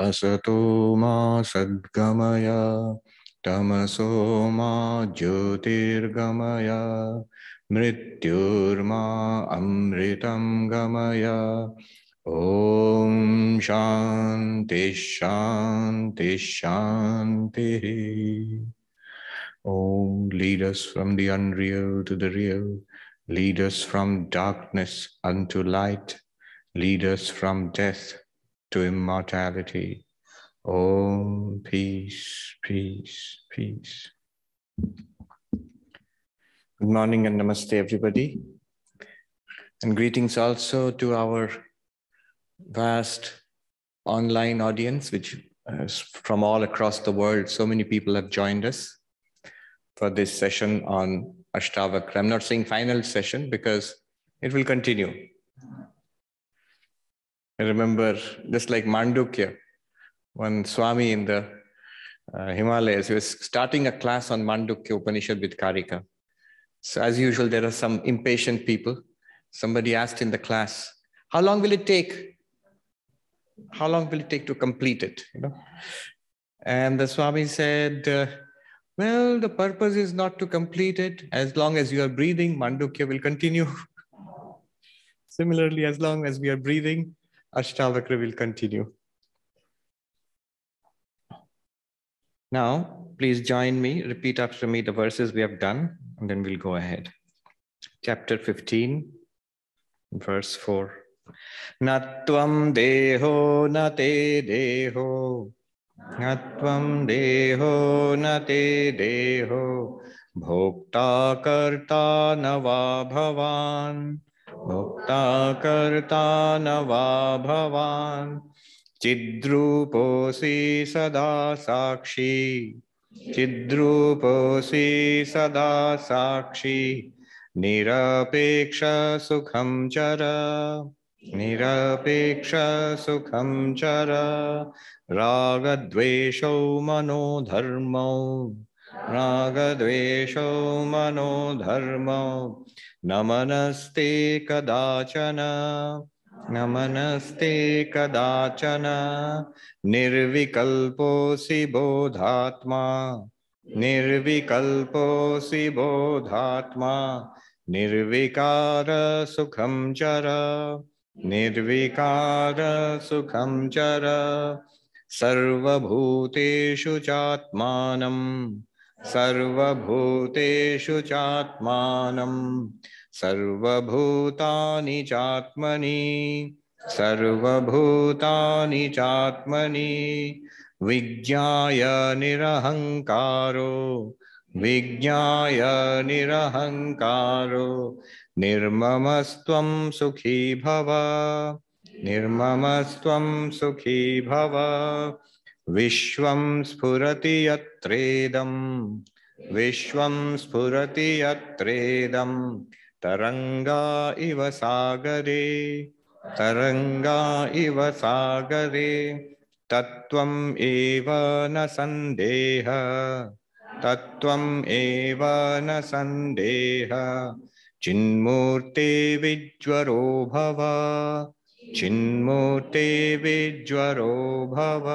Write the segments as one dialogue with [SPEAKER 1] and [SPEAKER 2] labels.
[SPEAKER 1] असतो मा सद्गमय तमसो मा ज्योतिर्गमय मृत्युर्मा अमृतं गमय ॐ शान्ति शान्ति शान्तिः Oh, lead us from the unreal to the real. Lead us from darkness unto light. Lead us from death to immortality. Oh, peace, peace, peace. Good morning and namaste, everybody. And greetings also to our vast online audience, which is from all across the world. So many people have joined us for this session on Ashtavakra. I'm not saying final session because it will continue. I remember just like Mandukya, when Swami in the uh, Himalayas, he was starting a class on Mandukya Upanishad with Karika. So as usual, there are some impatient people. Somebody asked in the class, how long will it take? How long will it take to complete it? You know? And the Swami said, uh, well, the purpose is not to complete it. As long as you are breathing, Mandukya will continue. Similarly, as long as we are breathing, Archana will continue. Now, please join me, repeat after me the verses we have done, and then we'll go ahead. Chapter 15, verse 4. Natvam deho na te deho, natvam deho na te deho, bhokta karta nava bhavan. भोक्ता कर्ता न वा भवान्। चिद्रूपोऽसि सदा साक्षी। चिद्रूपोऽसि सदा साक्षी। निरपेक्ष सुखं चर। निरपेक्ष चर। रागद्वेषौ मनोधर्मौ रागद्वेषौ मनोधर्मौ न मनस्ते कदाचन। न मनस्ते कदाचन। निर्विकल्पोऽसि बोधात्मा। निर्विकल्पोऽसि बोधात्मा। निर्विकार सुखं चर। निर्विकार सुखं चर। सर्वभूतेषु चात्मानं। सर्वभूतेषु चात्मानं, सर्वभूतानि चात्मनि सर्वभूतानि चात्मनि, विज्ञाय निरहङ्कारो विज्ञाय निरहङ्कारो, निर्ममस्त्वं सुखी भव, निर्ममस्त्वं सुखी भव। विश्वं स्फुरति यत्रेदं विश्वं स्फुरति यत्रेदं तरङ्गा इव सागरे। तरङ्गा इव सागरे। तत्त्वम् न सन्देह। तत्त्वम् एव न सन्देह। चिन्मूर्ते विज्वरो भव। चिन्मूर्ते विज्वरो भव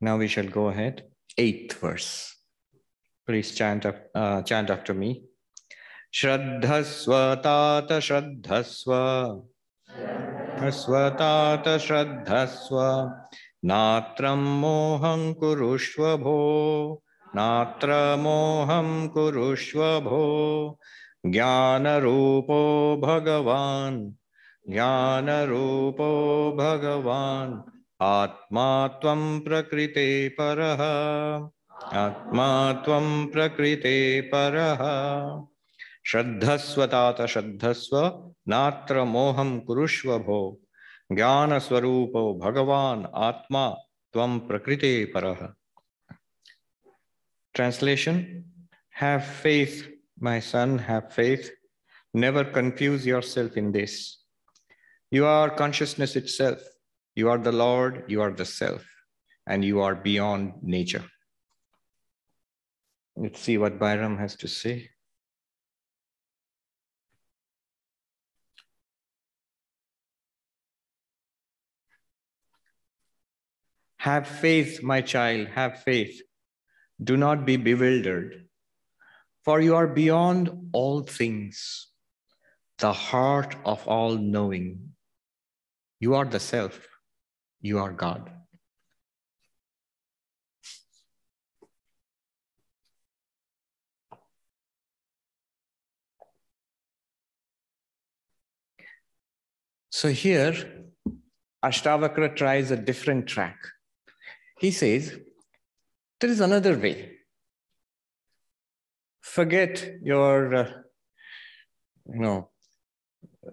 [SPEAKER 1] Now we shall go ahead. Eighth verse. Please chant, up, uh, chant after me. Shraddhasva tata shraddhasva. Shraddhasva tata shraddhasva. नात्रं मोहं कुरुष्व भो नात्र मोहं कुरुष्व भो। ज्ञानरूपो भगवान्। ज्ञानरूपो भगवान्। आत्मा प्रकृते परः। आत्मा प्रकृते परः। श्रद्धस्वतात श्रद्धस्व। नात्र मोहं कुरुष्व भो। ज्ञान स्वरूप भगवान। आत्मा प्रकृते परः। Translation Have faith, my son, have faith. Never confuse yourself in this. You are consciousness itself. You are the Lord, you are the self, and you are beyond nature. Let's see what Byrom has to say. Have faith, my child, have faith. Do not be bewildered, for you are beyond all things, the heart of all knowing. You are the self, you are God. So here, Ashtavakra tries a different track. He says, there is another way. Forget your, uh, you know,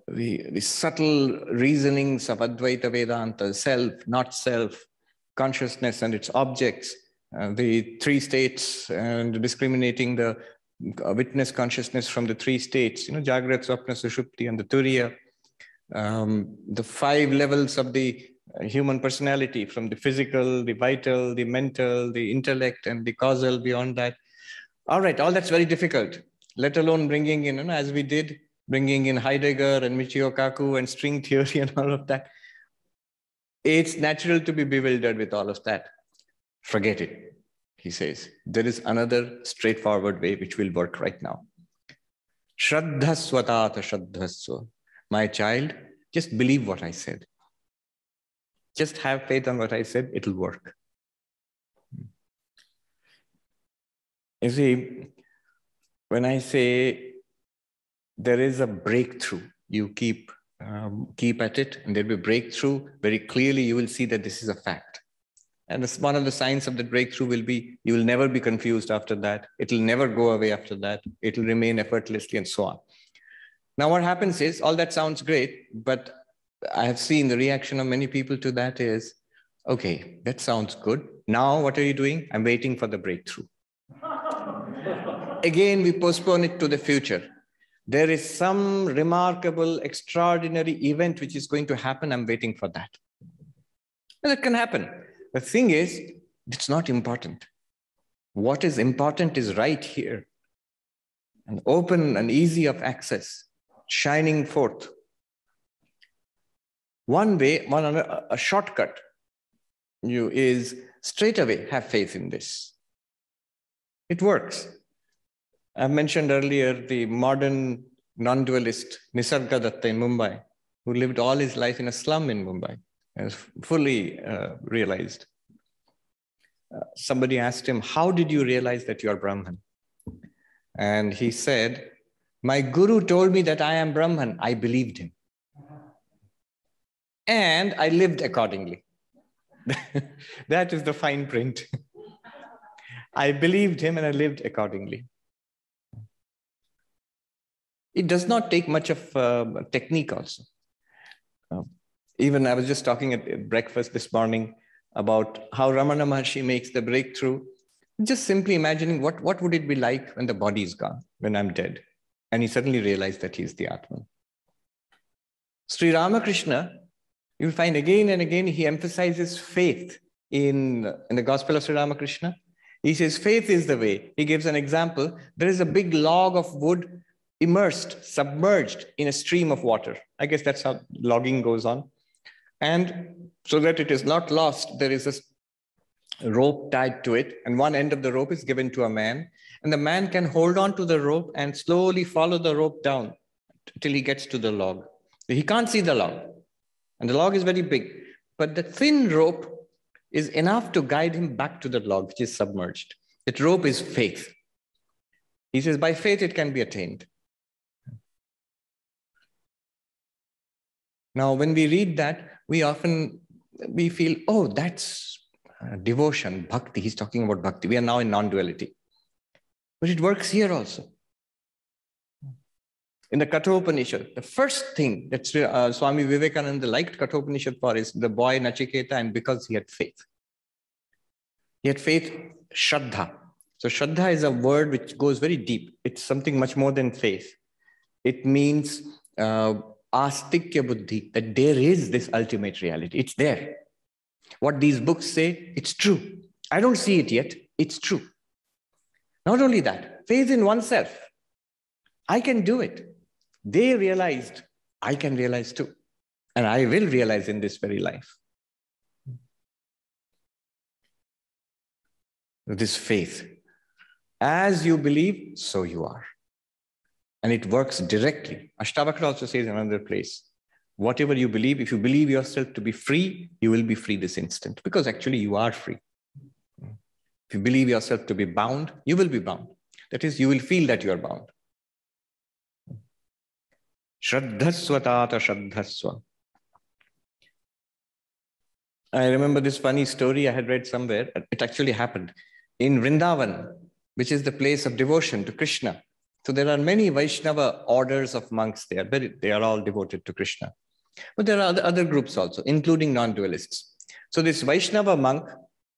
[SPEAKER 1] the, the subtle reasonings of Advaita Vedanta, self, not self, consciousness and its objects, uh, the three states and discriminating the uh, witness consciousness from the three states, you know, Jagrat, Swapna, Sushupti, and the Turiya, um, the five levels of the human personality from the physical, the vital, the mental, the intellect, and the causal beyond that. All right, all that's very difficult, let alone bringing in, you know, as we did, bringing in Heidegger and Michio Kaku and string theory and all of that. It's natural to be bewildered with all of that. Forget it, he says. There is another straightforward way which will work right now. Shraddha swatata shraddhaswa. My child, just believe what I said. Just have faith on what I said, it'll work. You see, when I say there is a breakthrough, you keep um, keep at it, and there'll be breakthrough. Very clearly, you will see that this is a fact. And one of the signs of the breakthrough will be you will never be confused after that. It'll never go away after that. It'll remain effortlessly, and so on. Now, what happens is all that sounds great, but I have seen the reaction of many people to that is, okay, that sounds good. Now, what are you doing? I'm waiting for the breakthrough. Again, we postpone it to the future. There is some remarkable, extraordinary event which is going to happen. I'm waiting for that. And it can happen. The thing is, it's not important. What is important is right here and open and easy of access, shining forth. One way, one a shortcut you is straight away have faith in this. It works. I mentioned earlier the modern non-dualist Nisargadatta in Mumbai, who lived all his life in a slum in Mumbai, and fully uh, realized. Uh, somebody asked him, how did you realize that you are Brahman? And he said, my guru told me that I am Brahman. I believed him and I lived accordingly. that is the fine print. I believed him and I lived accordingly. It does not take much of uh, technique also. Uh, even I was just talking at breakfast this morning about how Ramana Maharshi makes the breakthrough. Just simply imagining what, what would it be like when the body is gone, when I'm dead. And he suddenly realized that he's the Atman. Sri Ramakrishna You'll find again and again he emphasizes faith in, in the Gospel of Sri Ramakrishna. He says, faith is the way. He gives an example. There is a big log of wood immersed, submerged in a stream of water. I guess that's how logging goes on. And so that it is not lost, there is a rope tied to it, and one end of the rope is given to a man. And the man can hold on to the rope and slowly follow the rope down till he gets to the log. He can't see the log. And the log is very big, but the thin rope is enough to guide him back to the log, which is submerged. That rope is faith. He says, by faith, it can be attained. Now, when we read that, we often we feel, oh, that's uh, devotion, bhakti. He's talking about bhakti. We are now in non-duality. But it works here also in the Kathopanishad, the first thing that uh, Swami Vivekananda liked Kathopanishad for is the boy Nachiketa, and because he had faith. He had faith, Shraddha. So, Shraddha is a word which goes very deep. It's something much more than faith. It means uh, astikya buddhi, that there is this ultimate reality. It's there. What these books say, it's true. I don't see it yet, it's true. Not only that, faith in oneself. I can do it they realized I can realize too. And I will realize in this very life. this faith. As you believe, so you are. And it works directly. Ashtavakra also says in another place whatever you believe, if you believe yourself to be free, you will be free this instant because actually you are free. If you believe yourself to be bound, you will be bound. That is, you will feel that you are bound. Shraddhasva tata shraddhasva. I remember this funny story I had read somewhere. It actually happened in Vrindavan, which is the place of devotion to Krishna. So there are many Vaishnava orders of monks there, but they are all devoted to Krishna. But there are other groups also, including non-dualists. So this Vaishnava monk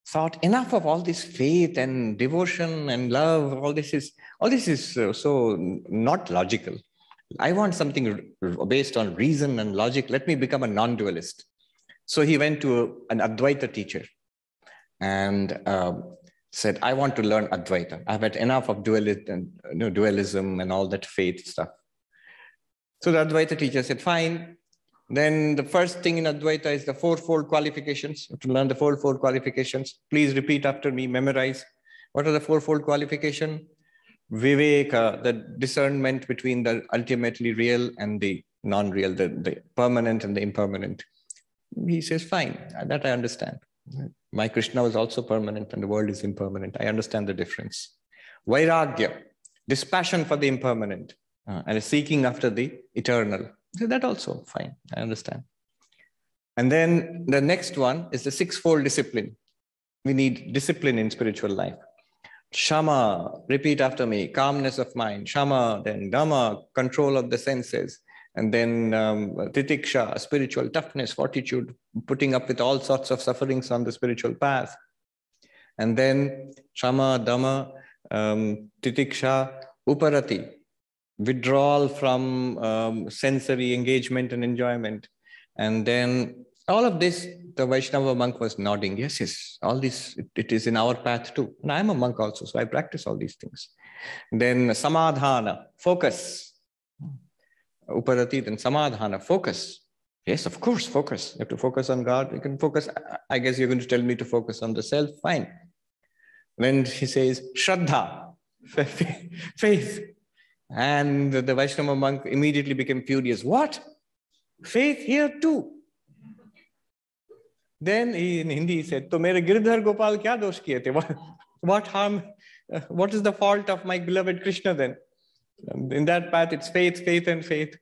[SPEAKER 1] thought enough of all this faith and devotion and love. All this is all this is so, so not logical. I want something based on reason and logic. Let me become a non-dualist. So he went to an Advaita teacher and um, said, I want to learn Advaita. I've had enough of dualism, you know, dualism and all that faith stuff. So the Advaita teacher said, fine. Then the first thing in Advaita is the fourfold qualifications. To learn the fourfold qualifications, please repeat after me, memorize. What are the fourfold qualification? Viveka, the discernment between the ultimately real and the non-real, the, the permanent and the impermanent. He says, fine, that I understand. My Krishna was also permanent and the world is impermanent. I understand the difference. Vairagya, dispassion for the impermanent uh, and seeking after the eternal. So that also fine. I understand. And then the next one is the sixfold discipline. We need discipline in spiritual life. Shama, repeat after me, calmness of mind. Shama, then Dama, control of the senses and then um, titiksha, spiritual toughness, fortitude, putting up with all sorts of sufferings on the spiritual path. And then shama, dama, um, titiksha, uparati, withdrawal from um, sensory engagement and enjoyment. And then all of this, the Vaishnava monk was nodding. Yes, yes, all this, it, it is in our path too. And I'm a monk also, so I practice all these things. Then samadhana, focus, Uparati, and samadhana, focus. Yes, of course, focus. You have to focus on God. You can focus. I guess you're going to tell me to focus on the self. Fine. Then he says Shraddha, faith, and the Vaishnava monk immediately became furious. What? Faith here too. Then he, in Hindi he said, "To mere Girdhar Gopal kya dosh kiye the? What, what harm? What is the fault of my beloved Krishna then? In that path, it's faith, faith, and faith.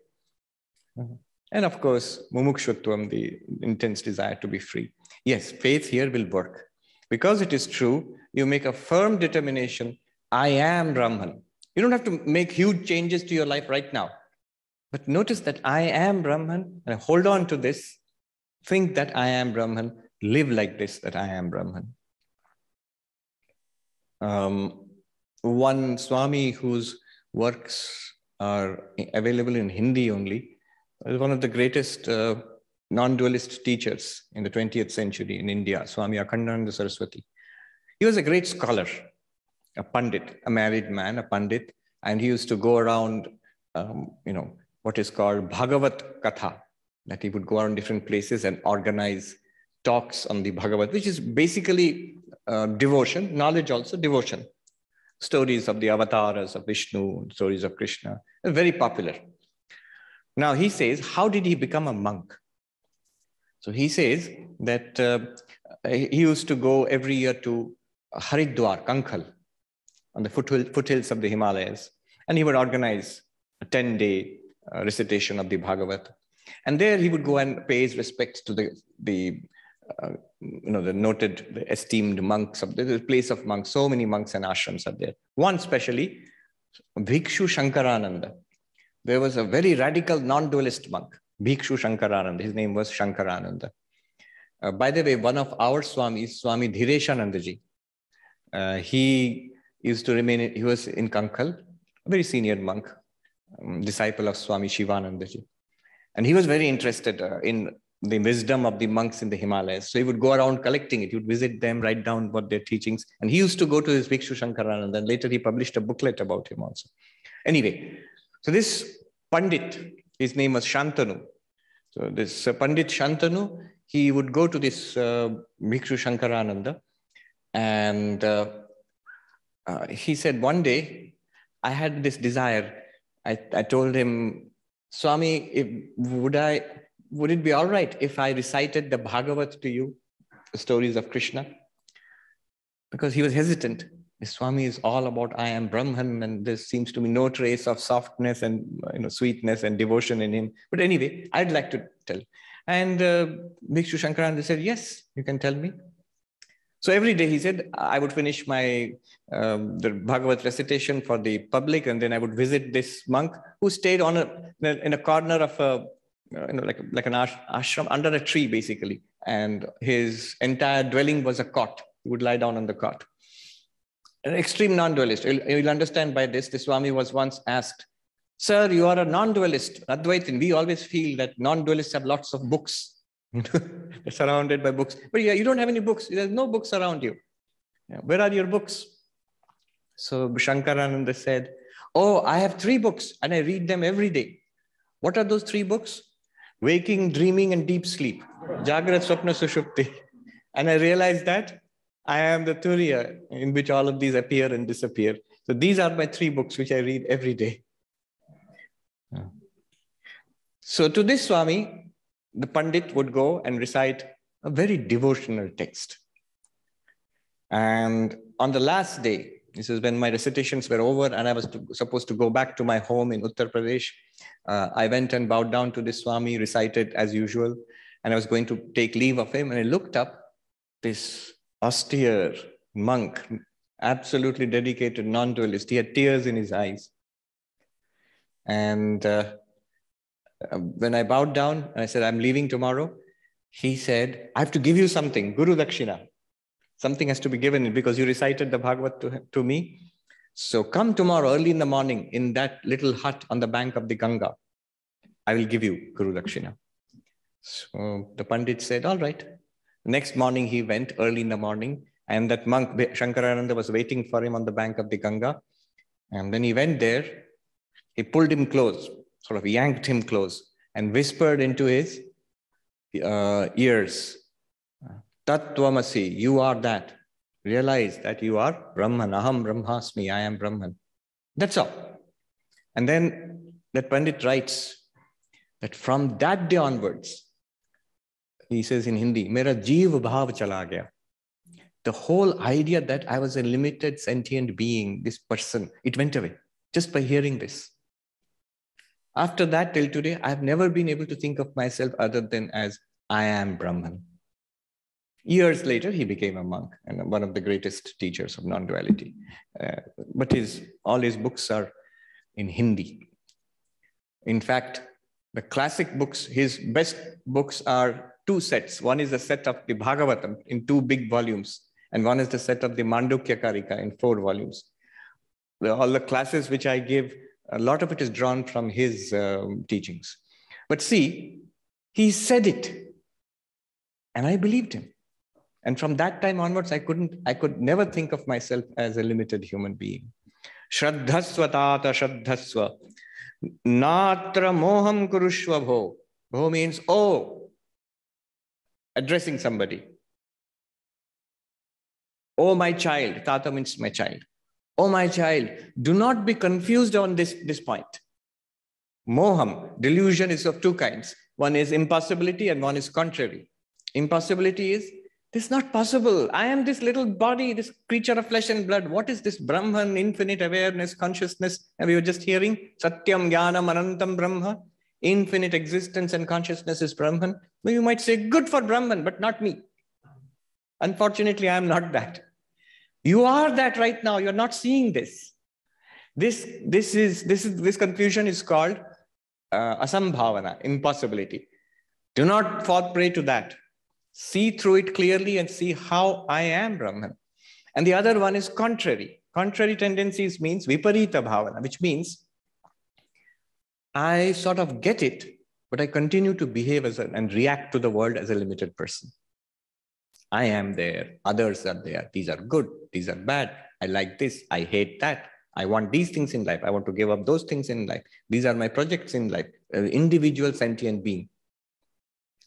[SPEAKER 1] And of course, mumukshutvam, the intense desire to be free. Yes, faith here will work. Because it is true, you make a firm determination I am Brahman. You don't have to make huge changes to your life right now. But notice that I am Brahman, and hold on to this. Think that I am Brahman. Live like this, that I am Brahman. Um, one Swami whose works are available in Hindi only. He's one of the greatest uh, non-dualist teachers in the 20th century in India, Swami Akhandananda Saraswati. He was a great scholar, a pandit, a married man, a pandit, and he used to go around, um, you know, what is called Bhagavat Katha, that he would go around different places and organize talks on the Bhagavad, which is basically uh, devotion, knowledge also, devotion stories of the avatars of Vishnu, stories of Krishna, very popular. Now he says, how did he become a monk? So he says that uh, he used to go every year to Haridwar, Kankhal, on the foothills of the Himalayas, and he would organize a 10 day uh, recitation of the Bhagavat. And there he would go and pay his respects to the, the uh, you know, the noted, the esteemed monks of the, place of monks. So many monks and ashrams are there. One especially, Bhikshu Shankarananda. There was a very radical non-dualist monk, Bhikshu Shankarananda. His name was Shankarananda. Uh, by the way, one of our Swamis, Swami Dhireshanandaji, uh, he used to remain, he was in Kankhal, a very senior monk, um, disciple of Swami Shivanandaji. And he was very interested uh, in the wisdom of the monks in the Himalayas. So he would go around collecting it. He would visit them, write down what their teachings. And he used to go to his Bhikshu Shankarananda. And later he published a booklet about him also. Anyway, so this Pandit, his name was Shantanu. So this uh, Pandit Shantanu, he would go to this uh, Bhikshu Shankarananda and uh, uh, he said, one day I had this desire. I, I told him, Swami, if, would, I, would it be all right if I recited the Bhagavat to you, the stories of Krishna? Because he was hesitant. Swami is all about I am Brahman, and there seems to be no trace of softness and you know sweetness and devotion in him. But anyway, I'd like to tell. And uh, Bhikshu Shankarananda said, Yes, you can tell me. So every day he said, I would finish my um, the Bhagavat recitation for the public, and then I would visit this monk who stayed on a in a corner of a you know like like an ashram under a tree basically, and his entire dwelling was a cot. He would lie down on the cot. An extreme non-dualist. You'll, you'll understand by this. The Swami was once asked, "Sir, you are a non-dualist, Advaitin. We always feel that non-dualists have lots of books." surrounded by books. But yeah, you don't have any books. There's no books around you. Yeah, where are your books? So Shankarananda said, Oh, I have three books and I read them every day. What are those three books? Waking, Dreaming, and Deep Sleep. Jagrat, Swapna, Sushupti. And I realized that I am the Turiya in which all of these appear and disappear. So these are my three books which I read every day. So to this Swami, the Pandit would go and recite a very devotional text. And on the last day, this is when my recitations were over and I was to, supposed to go back to my home in Uttar Pradesh. Uh, I went and bowed down to the Swami, recited as usual, and I was going to take leave of him. And I looked up this austere monk, absolutely dedicated non dualist. He had tears in his eyes. And uh, Uh, when I bowed down and I said, I'm leaving tomorrow, he said, I have to give you something, Guru Dakshina. Something has to be given because you recited the Bhagavad to, to me. So come tomorrow early in the morning in that little hut on the bank of the Ganga. I will give you Guru Dakshina. So the Pandit said, All right. next morning he went early in the morning, and that monk Shankarananda was waiting for him on the bank of the Ganga. And then he went there, he pulled him close, sort of yanked him close and whispered into his uh, ears, Tattvamasi, you are that. Realize that you are Brahman, Aham Brahmasmi, I am Brahman. That's all. And then that Pandit writes that from that day onwards, he says in Hindi, Mera jeev bhav chala gaya. The whole idea that I was a limited sentient being, this person, it went away just by hearing this. After that, till today, I've never been able to think of myself other than as I am Brahman. Years later, he became a monk and one of the greatest teachers of non duality. Uh, but his, all his books are in Hindi. In fact, the classic books, his best books are two sets. One is the set of the Bhagavatam in two big volumes, and one is the set of the Mandukya Karika in four volumes. All the classes which I give a lot of it is drawn from his um, teachings. But see, he said it, and I believed him. And from that time onwards, I couldn't, I could never think of myself as a limited human being. Shraddhasva tata shraddhasva. Natra moham kurushva bho. Bho means, oh, addressing somebody. Oh, my child. Tata means my child. Oh, my child, do not be confused on this, this point. Moham, delusion is of two kinds. One is impossibility and one is contrary. Impossibility is, this is not possible. I am this little body, this creature of flesh and blood. What is this Brahman, infinite awareness, consciousness? And we were just hearing Satyam Jnanam Anantam Brahma. Infinite existence and consciousness is Brahman. Well, you might say, good for Brahman, but not me. Unfortunately, I am not that. You are that right now. You're not seeing this. This, this, is, this, is, this confusion is called uh, asambhavana, impossibility. Do not fall prey to that. See through it clearly and see how I am Brahman. And the other one is contrary. Contrary tendencies means viparita bhavana, which means I sort of get it, but I continue to behave as a, and react to the world as a limited person. I am there, others are there. These are good, these are bad. I like this, I hate that. I want these things in life. I want to give up those things in life. These are my projects in life. An individual sentient being.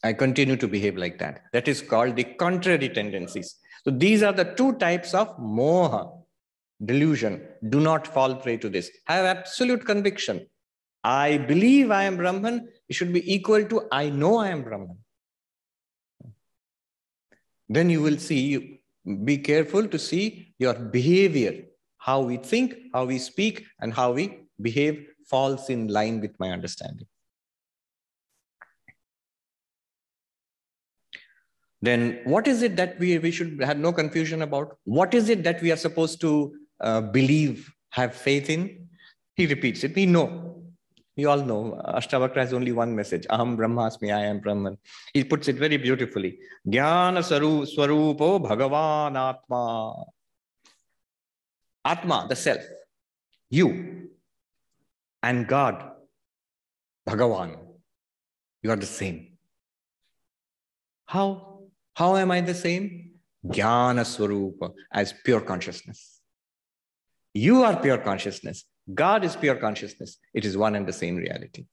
[SPEAKER 1] I continue to behave like that. That is called the contrary tendencies. So these are the two types of moha. delusion. Do not fall prey to this. Have absolute conviction. I believe I am Brahman. It should be equal to I know I am Brahman. Then you will see, you be careful to see your behavior, how we think, how we speak, and how we behave falls in line with my understanding. Then what is it that we, we should have no confusion about? What is it that we are supposed to uh, believe, have faith in? He repeats it. We know. We all know. Ashtavakra has only one message. Aham Brahmasmi, I am Brahman. He puts it very beautifully. Jnana Swarupo Bhagavan Atma. Atma, the self. You and God, Bhagavan. You are the same. How? How am I the same? Jnana Swarupa, as pure consciousness. You are pure consciousness. God is pure consciousness. It is one and the same reality.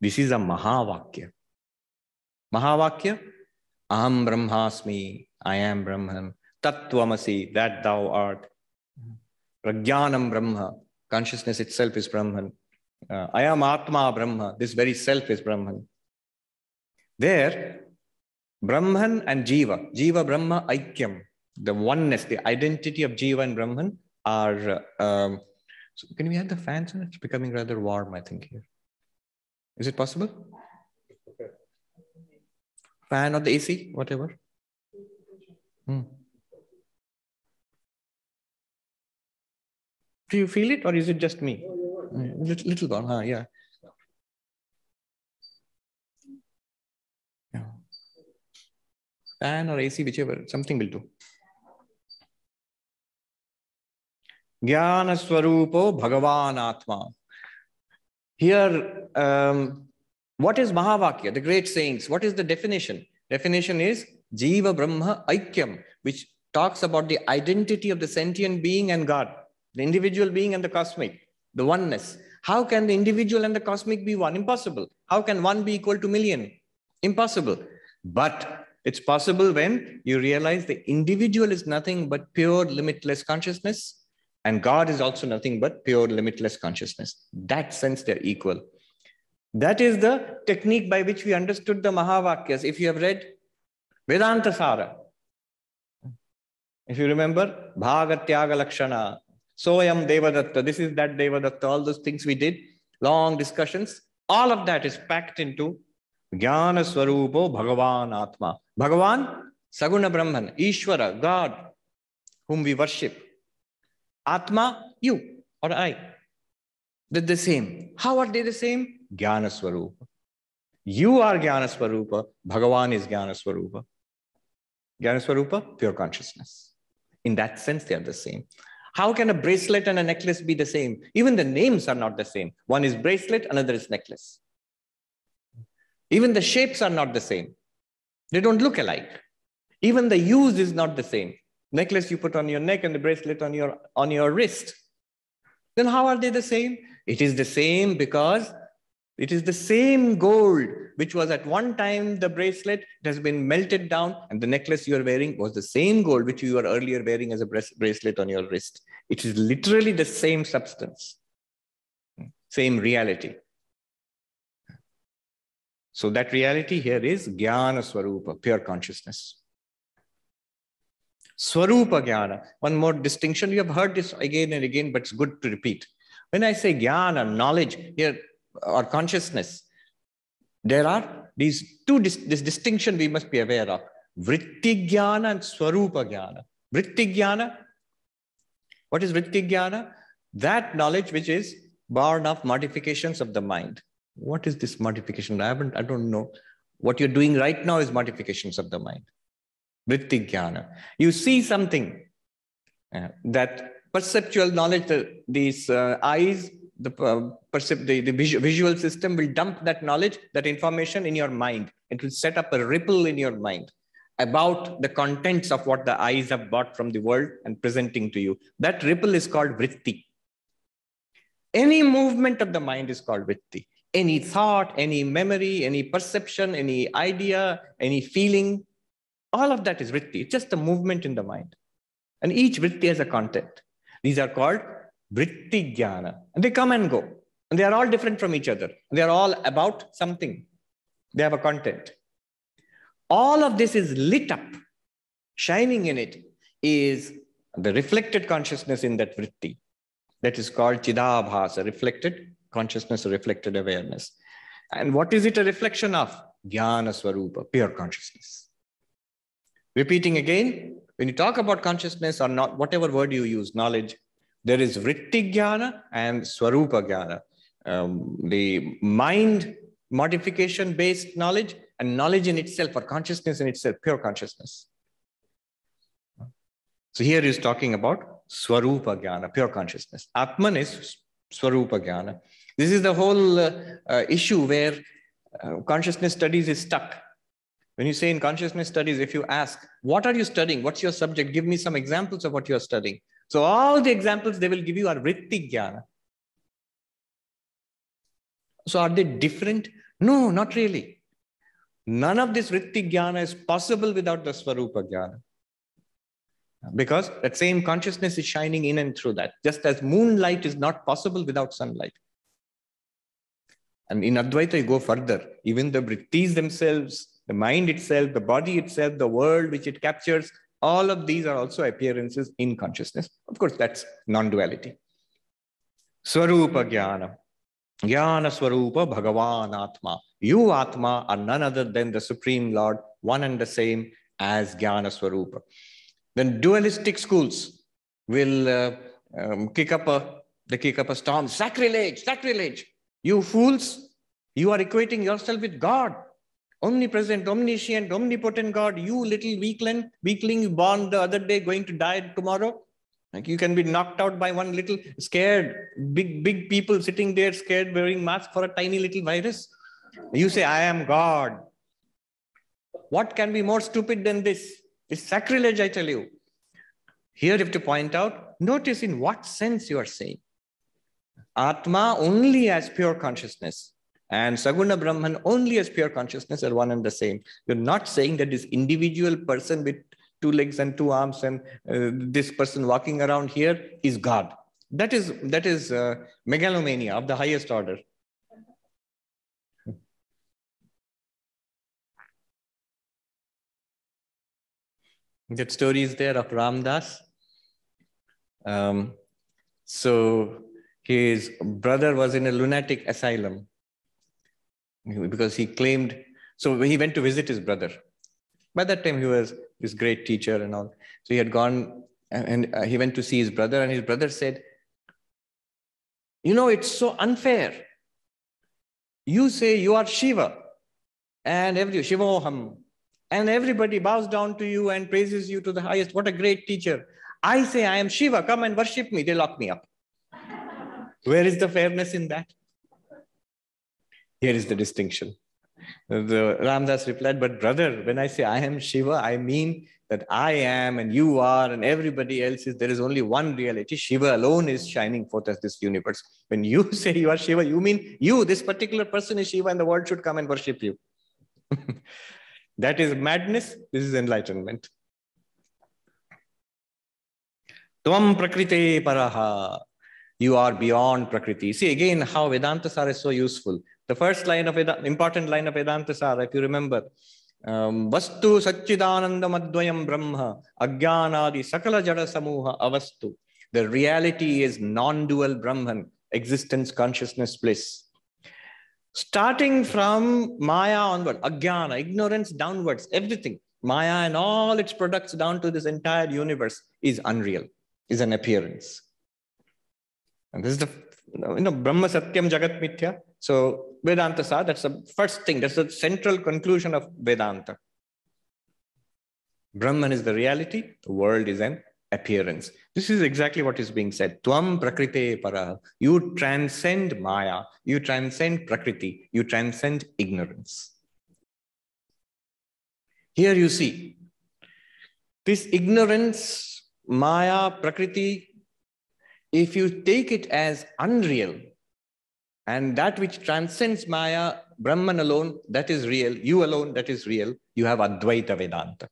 [SPEAKER 1] This is a Mahavakya. Mahavakya, Aham Brahmasmi, I am Brahman. Tattvamasi, that thou art. Prajnanam Brahma, consciousness itself is Brahman. Uh, Ayam Atma Brahma, this very self is Brahman. There, Brahman and Jiva, Jiva Brahma Aikyam, the oneness, the identity of Jiva and Brahman are. Um, so can we have the fans? It's becoming rather warm, I think, here. Is it possible? Fan or the AC, whatever. Hmm. Do you feel it or is it just me? Little, little gone, huh? Yeah. fan or AC, whichever, something will do. Jnana Swarupo Bhagavan Atma. Here, um, what is Mahavakya, the great sayings? What is the definition? Definition is Jiva Brahma Aikyam, which talks about the identity of the sentient being and God, the individual being and the cosmic, the oneness. How can the individual and the cosmic be one? Impossible. How can one be equal to million? Impossible. But it's possible when you realize the individual is nothing but pure limitless consciousness, and God is also nothing but pure limitless consciousness. That sense they're equal. That is the technique by which we understood the Mahavakyas. If you have read Vedanta Sara, if you remember, Bhagatyaga Lakshana, Soyam Devadatta, this is that Devadatta, all those things we did, long discussions, all of that is packed into Jnana Swarupo Bhagavan Atma. Bhagavan, Saguna Brahman, Ishvara, God, whom we worship. Atma, you or I. They're the same. How are they the same? Jnana Swarupa. You are Jnana Swarupa. Bhagavan is Jnana Swarupa. Jnana Swarupa, pure consciousness. In that sense, they are the same. How can a bracelet and a necklace be the same? Even the names are not the same. One is bracelet, another is necklace. Even the shapes are not the same. They don't look alike. Even the use is not the same. Necklace you put on your neck and the bracelet on your, on your wrist. Then how are they the same? It is the same because it is the same gold, which was at one time the bracelet, it has been melted down, and the necklace you are wearing was the same gold which you were earlier wearing as a bracelet on your wrist. It is literally the same substance, same reality. So that reality here is Jnana Swarupa, pure consciousness. Swarupa Jnana. One more distinction. You have heard this again and again, but it's good to repeat. When I say Jnana, knowledge here, or consciousness, there are these two, this distinction we must be aware of. Vritti Jnana and Swarupa Jnana. Vritti Jnana, what is Vritti Jnana? That knowledge which is born of modifications of the mind. What is this modification? I haven't, I don't know. What you're doing right now is modifications of the mind. Vritti jnana. You see something uh, that perceptual knowledge, the, these uh, eyes, the, uh, percep- the, the visual, visual system will dump that knowledge, that information in your mind. It will set up a ripple in your mind about the contents of what the eyes have bought from the world and presenting to you. That ripple is called vritti. Any movement of the mind is called vritti any thought, any memory, any perception, any idea, any feeling, all of that is vritti. It's just a movement in the mind. And each vritti has a content. These are called vritti jnana. And they come and go. And they are all different from each other. They are all about something. They have a content. All of this is lit up. Shining in it is the reflected consciousness in that vritti. That is called chidabhasa, reflected consciousness, reflected awareness. And what is it a reflection of? Jnana Swarupa, pure consciousness. Repeating again, when you talk about consciousness or not, whatever word you use, knowledge, there is vritti jnana and swarupa jnana. Um, the mind modification based knowledge and knowledge in itself or consciousness in itself, pure consciousness. So here he's talking about swarupa jnana, pure consciousness. Atman is swarupa jnana. This is the whole uh, uh, issue where uh, consciousness studies is stuck. When you say in consciousness studies, if you ask, what are you studying? What's your subject? Give me some examples of what you're studying. So all the examples they will give you are vritti jnana. So are they different? No, not really. None of this vritti jnana is possible without the swarupa jnana. Because that same consciousness is shining in and through that, just as moonlight is not possible without sunlight. And in Advaita, you go further. Even the vrittis themselves, the mind itself, the body itself, the world which it captures, all of these are also appearances in consciousness. Of course, that's non-duality. Swarupa Jnana. Jnana Swarupa Bhagavan Atma. You, Atma, are none other than the Supreme Lord, one and the same as Jnana Swarupa. Then dualistic schools will uh, um, kick up a, they kick up a storm. Sacrilege, sacrilege. You fools, you are equating yourself with God omnipresent, omniscient, omnipotent God, you little weakling, weakling born the other day, going to die tomorrow. Like you can be knocked out by one little scared, big, big people sitting there scared, wearing mask for a tiny little virus. You say, I am God. What can be more stupid than this? It's sacrilege, I tell you. Here you have to point out, notice in what sense you are saying. Atma only as pure consciousness and Saguna Brahman only as pure consciousness are one and the same. You're not saying that this individual person with two legs and two arms and uh, this person walking around here is God. That is, that is uh, megalomania of the highest order. That story is there of Ramdas. Um, so his brother was in a lunatic asylum because he claimed, so he went to visit his brother. By that time, he was this great teacher and all. So he had gone and uh, he went to see his brother, and his brother said, You know, it's so unfair. You say you are Shiva, and every Shivoham, and everybody bows down to you and praises you to the highest. What a great teacher. I say I am Shiva, come and worship me. They lock me up. Where is the fairness in that? Here is the distinction. The Ramdas replied, but brother, when I say I am Shiva, I mean that I am and you are and everybody else is, there is only one reality. Shiva alone is shining forth as this universe. When you say you are Shiva, you mean you, this particular person is Shiva and the world should come and worship you. that is madness. This is enlightenment. Tvam prakrite paraha. You are beyond prakriti. See again how Vedanta Sar is so useful. The first line of Vedanta, important line of Vedanta Sar, if you remember, um, Vastu Satchidananda Madvayam Brahma Ajnanadi Sakala Jada Samuha Avastu. The reality is non-dual Brahman, existence, consciousness, bliss. Starting from Maya onward, Ajnana, ignorance downwards, everything, Maya and all its products down to this entire universe is unreal, is an appearance. And this is the, you know, Brahma Satyam Jagat Mithya. So Vedanta Sa, that's the first thing, that's the central conclusion of Vedanta. Brahman is the reality, the world is an appearance. This is exactly what is being said. Tvam prakrite para. You transcend Maya, you transcend Prakriti, you transcend ignorance. Here you see this ignorance, Maya, Prakriti, if you take it as unreal, and that which transcends Maya, Brahman alone, that is real, you alone, that is real, you have Advaita Vedanta.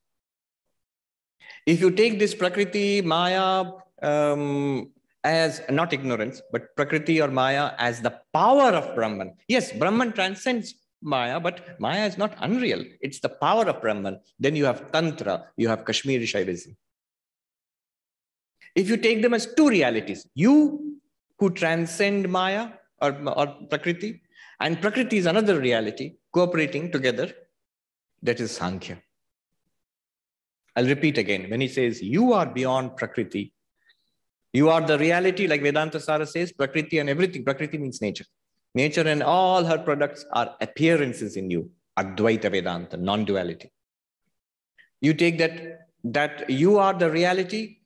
[SPEAKER 1] If you take this Prakriti, Maya, um, as not ignorance, but Prakriti or Maya as the power of Brahman. Yes, Brahman transcends Maya, but Maya is not unreal. It's the power of Brahman. Then you have Tantra, you have Kashmiri Shaivism. If you take them as two realities, you who transcend Maya or, or Prakriti, and Prakriti is another reality cooperating together, that is Sankhya. I'll repeat again. When he says, You are beyond Prakriti, you are the reality, like Vedanta Sara says, Prakriti and everything. Prakriti means nature. Nature and all her products are appearances in you. Advaita Vedanta, non duality. You take that, that you are the reality,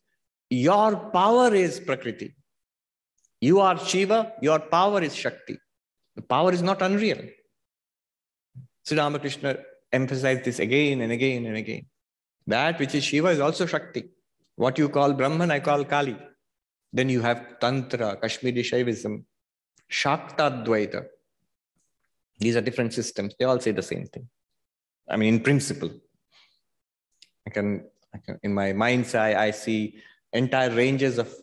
[SPEAKER 1] your power is Prakriti. You are Shiva, your power is Shakti. The power is not unreal. Sri Ramakrishna emphasized this again and again and again. That which is Shiva is also Shakti. What you call Brahman, I call Kali. Then you have Tantra, Kashmiri Shaivism, Shaktadvaita. These are different systems. They all say the same thing. I mean, in principle. I can, I can in my mind's eye, I see entire ranges of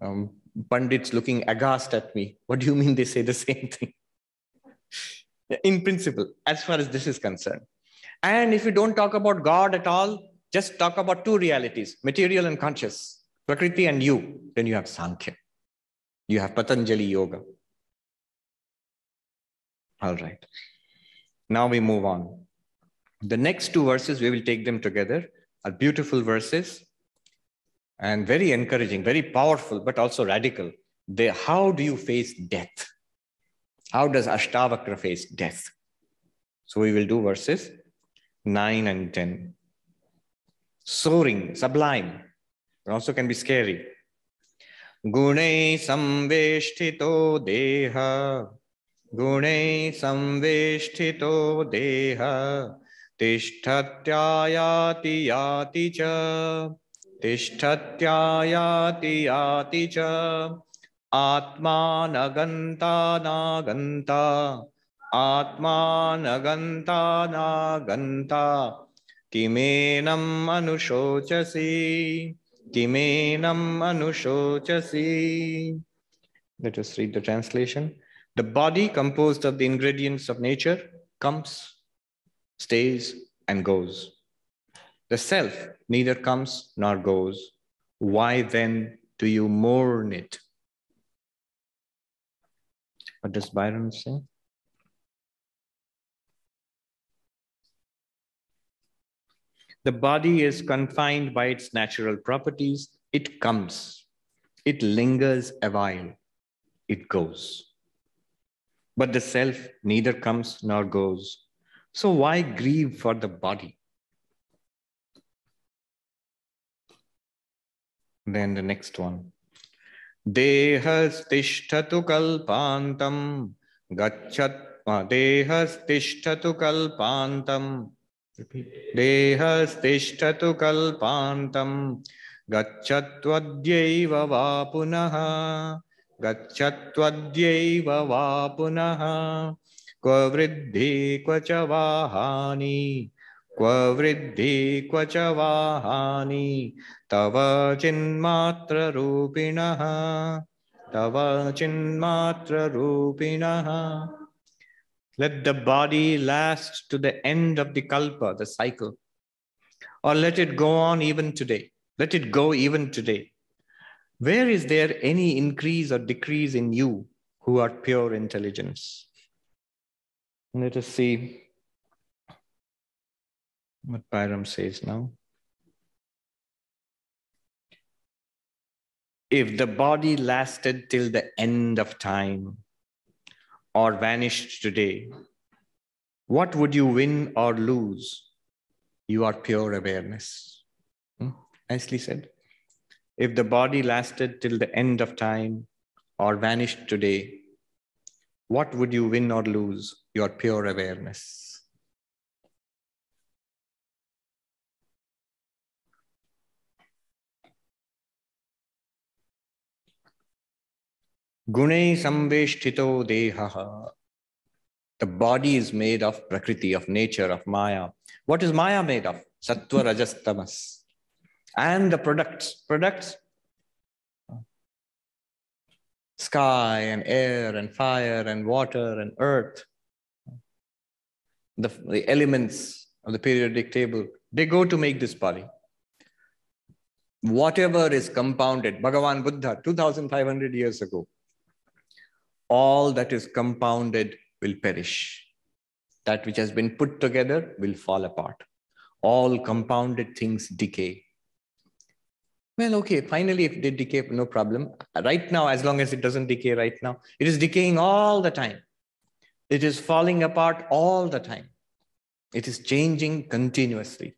[SPEAKER 1] um, pundits looking aghast at me. What do you mean they say the same thing? in principle, as far as this is concerned. And if you don't talk about God at all, just talk about two realities, material and conscious, Prakriti and you, then you have Sankhya. You have Patanjali Yoga. All right. Now we move on. The next two verses, we will take them together, are beautiful verses and very encouraging, very powerful, but also radical. They, how do you face death? How does Ashtavakra face death? So we will do verses 9 and 10. Soaring, sublime, but also can be scary. Gune samveshtito deha, gune samveshtito deha, tishtatyayati yati cha, तिष्ठत्यायाति याति च आत्मा न गन्ता न गन्ता आत्मा न गन्ता किमेनम् अनुशोचसि किमेनम् अनुशोचसि Let us read the translation. The body composed of the ingredients of nature comes, stays, and goes. The self neither comes nor goes. Why then do you mourn it? What does Byrom say? The body is confined by its natural properties. It comes, it lingers a while, it goes. But the self neither comes nor goes. So why grieve for the body? Then the next one. Dehastishtatu kalpantam gachat Dehastishtatu kalpantam Dehastishtatu kalpantam गच्छत्वद्यैव वा पुनः गच्छत्वद्यैव वा पुनः क्व वृद्धि क्व च वा हानि क्व वृद्धि क्व च वा हानि तव चिन्मात्ररूपिणः तव चिन्मात्ररूपिणः Let the body last to the end of the kalpa, the cycle. Or let it go on even today. Let it go even today. Where is there any increase or decrease in you who are pure intelligence? Let us see what Byrom says now. if the body lasted till the end of time or vanished today, what would you win or lose? You are pure awareness. Hmm? Nicely said. If the body lasted till the end of time or vanished today, what would you win or lose? Your pure awareness. Gune samveshtito deha. The body is made of prakriti, of nature, of maya. What is maya made of? Sattva, rajas, tamas. And the products. Products. sky and air and fire and water and earth, the, the elements of the periodic table, they go to make this body. Whatever is compounded, Bhagavan Buddha, 2500 years ago, all that is compounded will perish. That which has been put together will fall apart. All compounded things decay. Well, okay, finally, if they decay, no problem. Right now, as long as it doesn't decay right now, it is decaying all the time. It is falling apart all the time. It is changing continuously.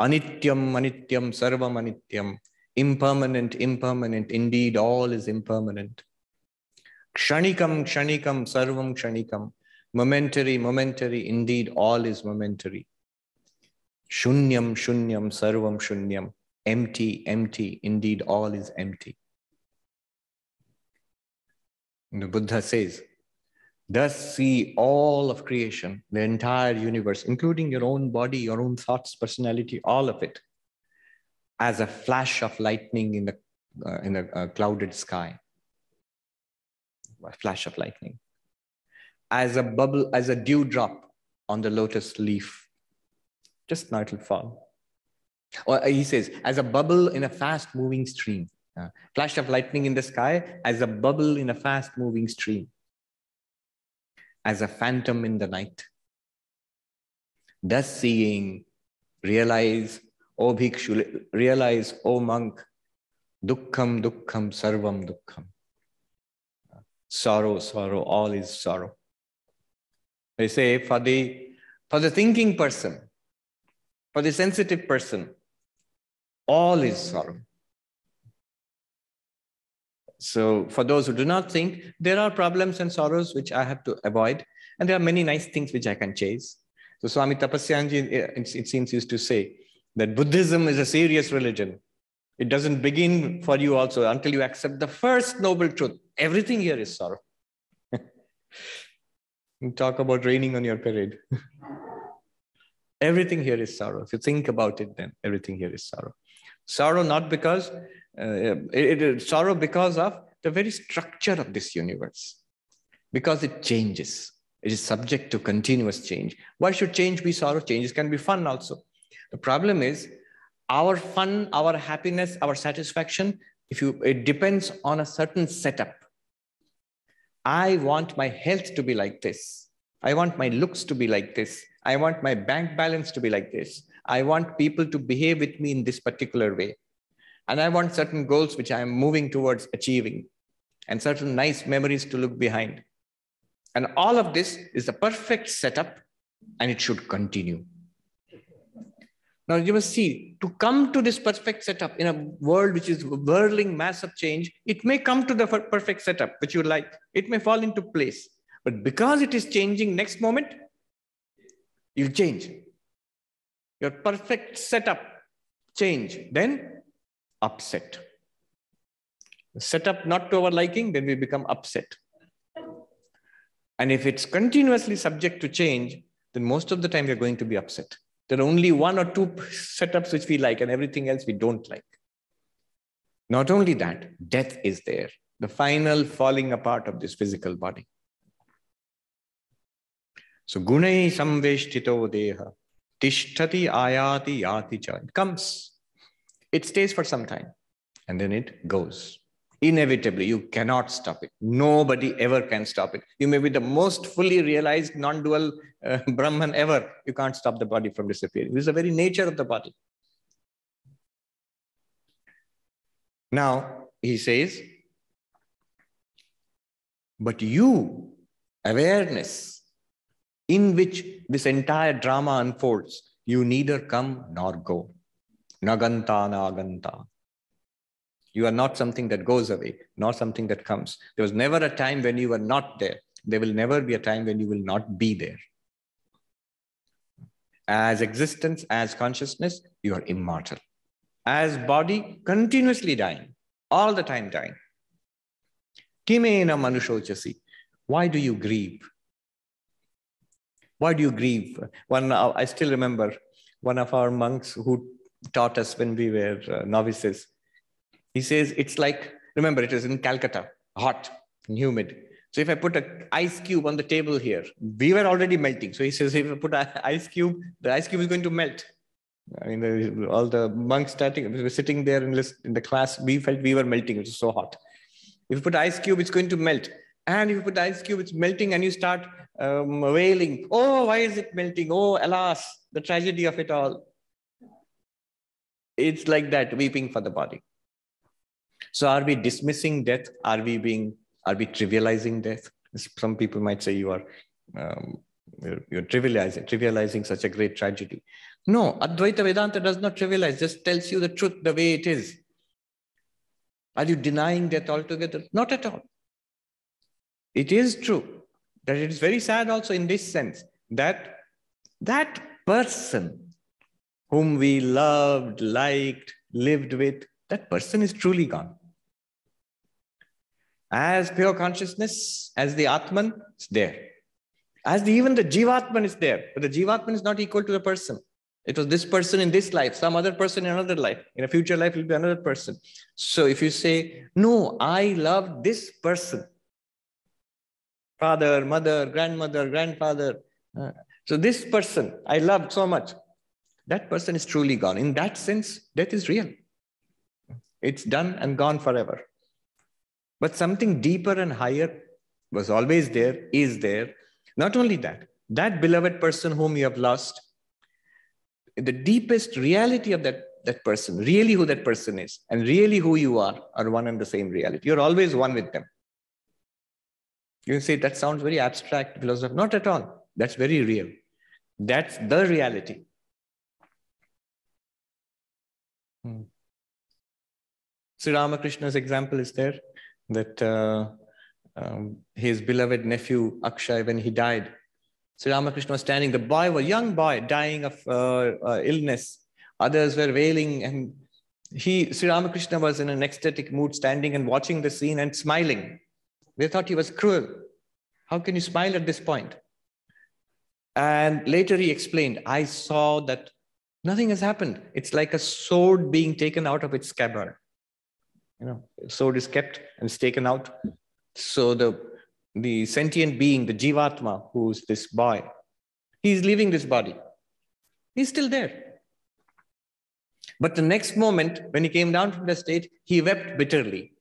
[SPEAKER 1] Anityam, anityam, sarvam anityam. Impermanent, impermanent. Indeed, all is impermanent. Kshanikam, kshanikam, sarvam kshanikam. Momentary, momentary. Indeed, all is momentary. Shunyam, shunyam, sarvam shunyam. Empty, empty. Indeed, all is empty. And the Buddha says, Thus see all of creation, the entire universe, including your own body, your own thoughts, personality, all of it, as a flash of lightning in the uh, in the a clouded sky. A flash of lightning. As a bubble, as a dewdrop on the lotus leaf. Just now it'll fall. Or he says, as a bubble in a fast moving stream. Uh, flash of lightning in the sky as a bubble in a fast moving stream as a phantom in the night. Thus seeing, realize, O bhikshu, realize, O monk, dukkham, dukkham, sarvam, dukkham. Sorrow, sorrow, all is sorrow. They say for the, for the thinking person, for the sensitive person, all is sorrow. So for those who do not think, there are problems and sorrows which I have to avoid. And there are many nice things which I can chase. So Swami Tapasyanji, it, seems, used to say that Buddhism is a serious religion. It doesn't begin for you also until you accept the first noble truth. Everything here is sorrow. Talk about raining on your parade. everything here is sorrow. If you think about it, then everything here is sorrow. Sorrow not because uh, it, it, sorrow because of the very structure of this universe, because it changes. It is subject to continuous change. Why should change be sorrow? Changes can be fun also. The problem is our fun, our happiness, our satisfaction, if you it depends on a certain setup. I want my health to be like this. I want my looks to be like this. I want my bank balance to be like this. I want people to behave with me in this particular way. And I want certain goals which I am moving towards achieving and certain nice memories to look behind. And all of this is the perfect setup and it should continue. Now you must see, to come to this perfect setup in a world which is whirling mass of change, it may come to the perfect setup which you like. It may fall into place. But because it is changing next moment, you change. Your perfect setup change. Then upset. Set up not to our liking, then we become upset. And if it's continuously subject to change, then most of the time we're going to be upset. There are only one or two setups which we like, and everything else we don't like. Not only that, death is there, the final falling apart of this physical body. So, gunai samveshtito deha, tishtati ayati yati cha. It comes it stays for some time and then it goes. Inevitably, you cannot stop it. Nobody ever can stop it. You may be the most fully realized non dual uh, Brahman ever. You can't stop the body from disappearing. This is the very nature of the body. Now, he says, but you, awareness, in which this entire drama unfolds, you neither come nor go. Naganta Naganta. You are not something that goes away, not something that comes. There was never a time when you were not there. There will never be a time when you will not be there. As existence, as consciousness, you are immortal. As body, continuously dying, all the time dying. Kimena manushochasi. Why do you grieve? Why do you grieve? One, I still remember one of our monks who taught us when we were uh, novices. He says it's like Remember, it is in Calcutta, hot and humid. So if I put an ice cube on the table here, we were already melting. So he says, if I put an ice cube, the ice cube is going to melt. I mean, all the monks starting, we were sitting there in, the class, we felt we were melting, it was so hot. If you put ice cube, it's going to melt. And if you put ice cube, it's melting and you start um, wailing, oh, why is it melting? Oh, alas, the tragedy of it all. It's like that, weeping for the body. So are we dismissing death? Are we being, are we trivializing death? Some people might say you are um, you're, you're trivializing, trivializing such a great tragedy. No, Advaita Vedanta does not trivialize, just tells you the truth the way it is. Are you denying death altogether? Not at all. It is true that it is very sad also in this sense that that person whom we loved, liked, lived with, that person is truly gone. As pure consciousness, as the Atman, it's there. As the, even the Jivatman is there, but the Jivatman is not equal to the person. It was this person in this life, some other person in another life. In a future life, it will be another person. So if you say, No, I love this person father, mother, grandmother, grandfather. Uh, so this person I loved so much, that person is truly gone. In that sense, death is real. It's done and gone forever. But something deeper and higher was always there, is there. Not only that, that beloved person whom you have lost the deepest reality of that, that person, really who that person is, and really who you are, are one and the same reality. You're always one with them. You can say that sounds very abstract philosophy. Not at all. That's very real. That's the reality. Hmm. Sri Ramakrishna's example is there that uh, um, his beloved nephew Akshay, when he died, Sri Ramakrishna was standing. The boy was a young boy dying of uh, uh, illness. Others were wailing, and he, Sri Ramakrishna, was in an ecstatic mood, standing and watching the scene and smiling. They thought he was cruel. How can you smile at this point? And later he explained, I saw that nothing has happened. It's like a sword being taken out of its scabbard. You know, sword is kept and it's taken out. So the the sentient being, the Jivatma, who's this boy, he's leaving this body. He's still there. But the next moment, when he came down from the state he wept bitterly.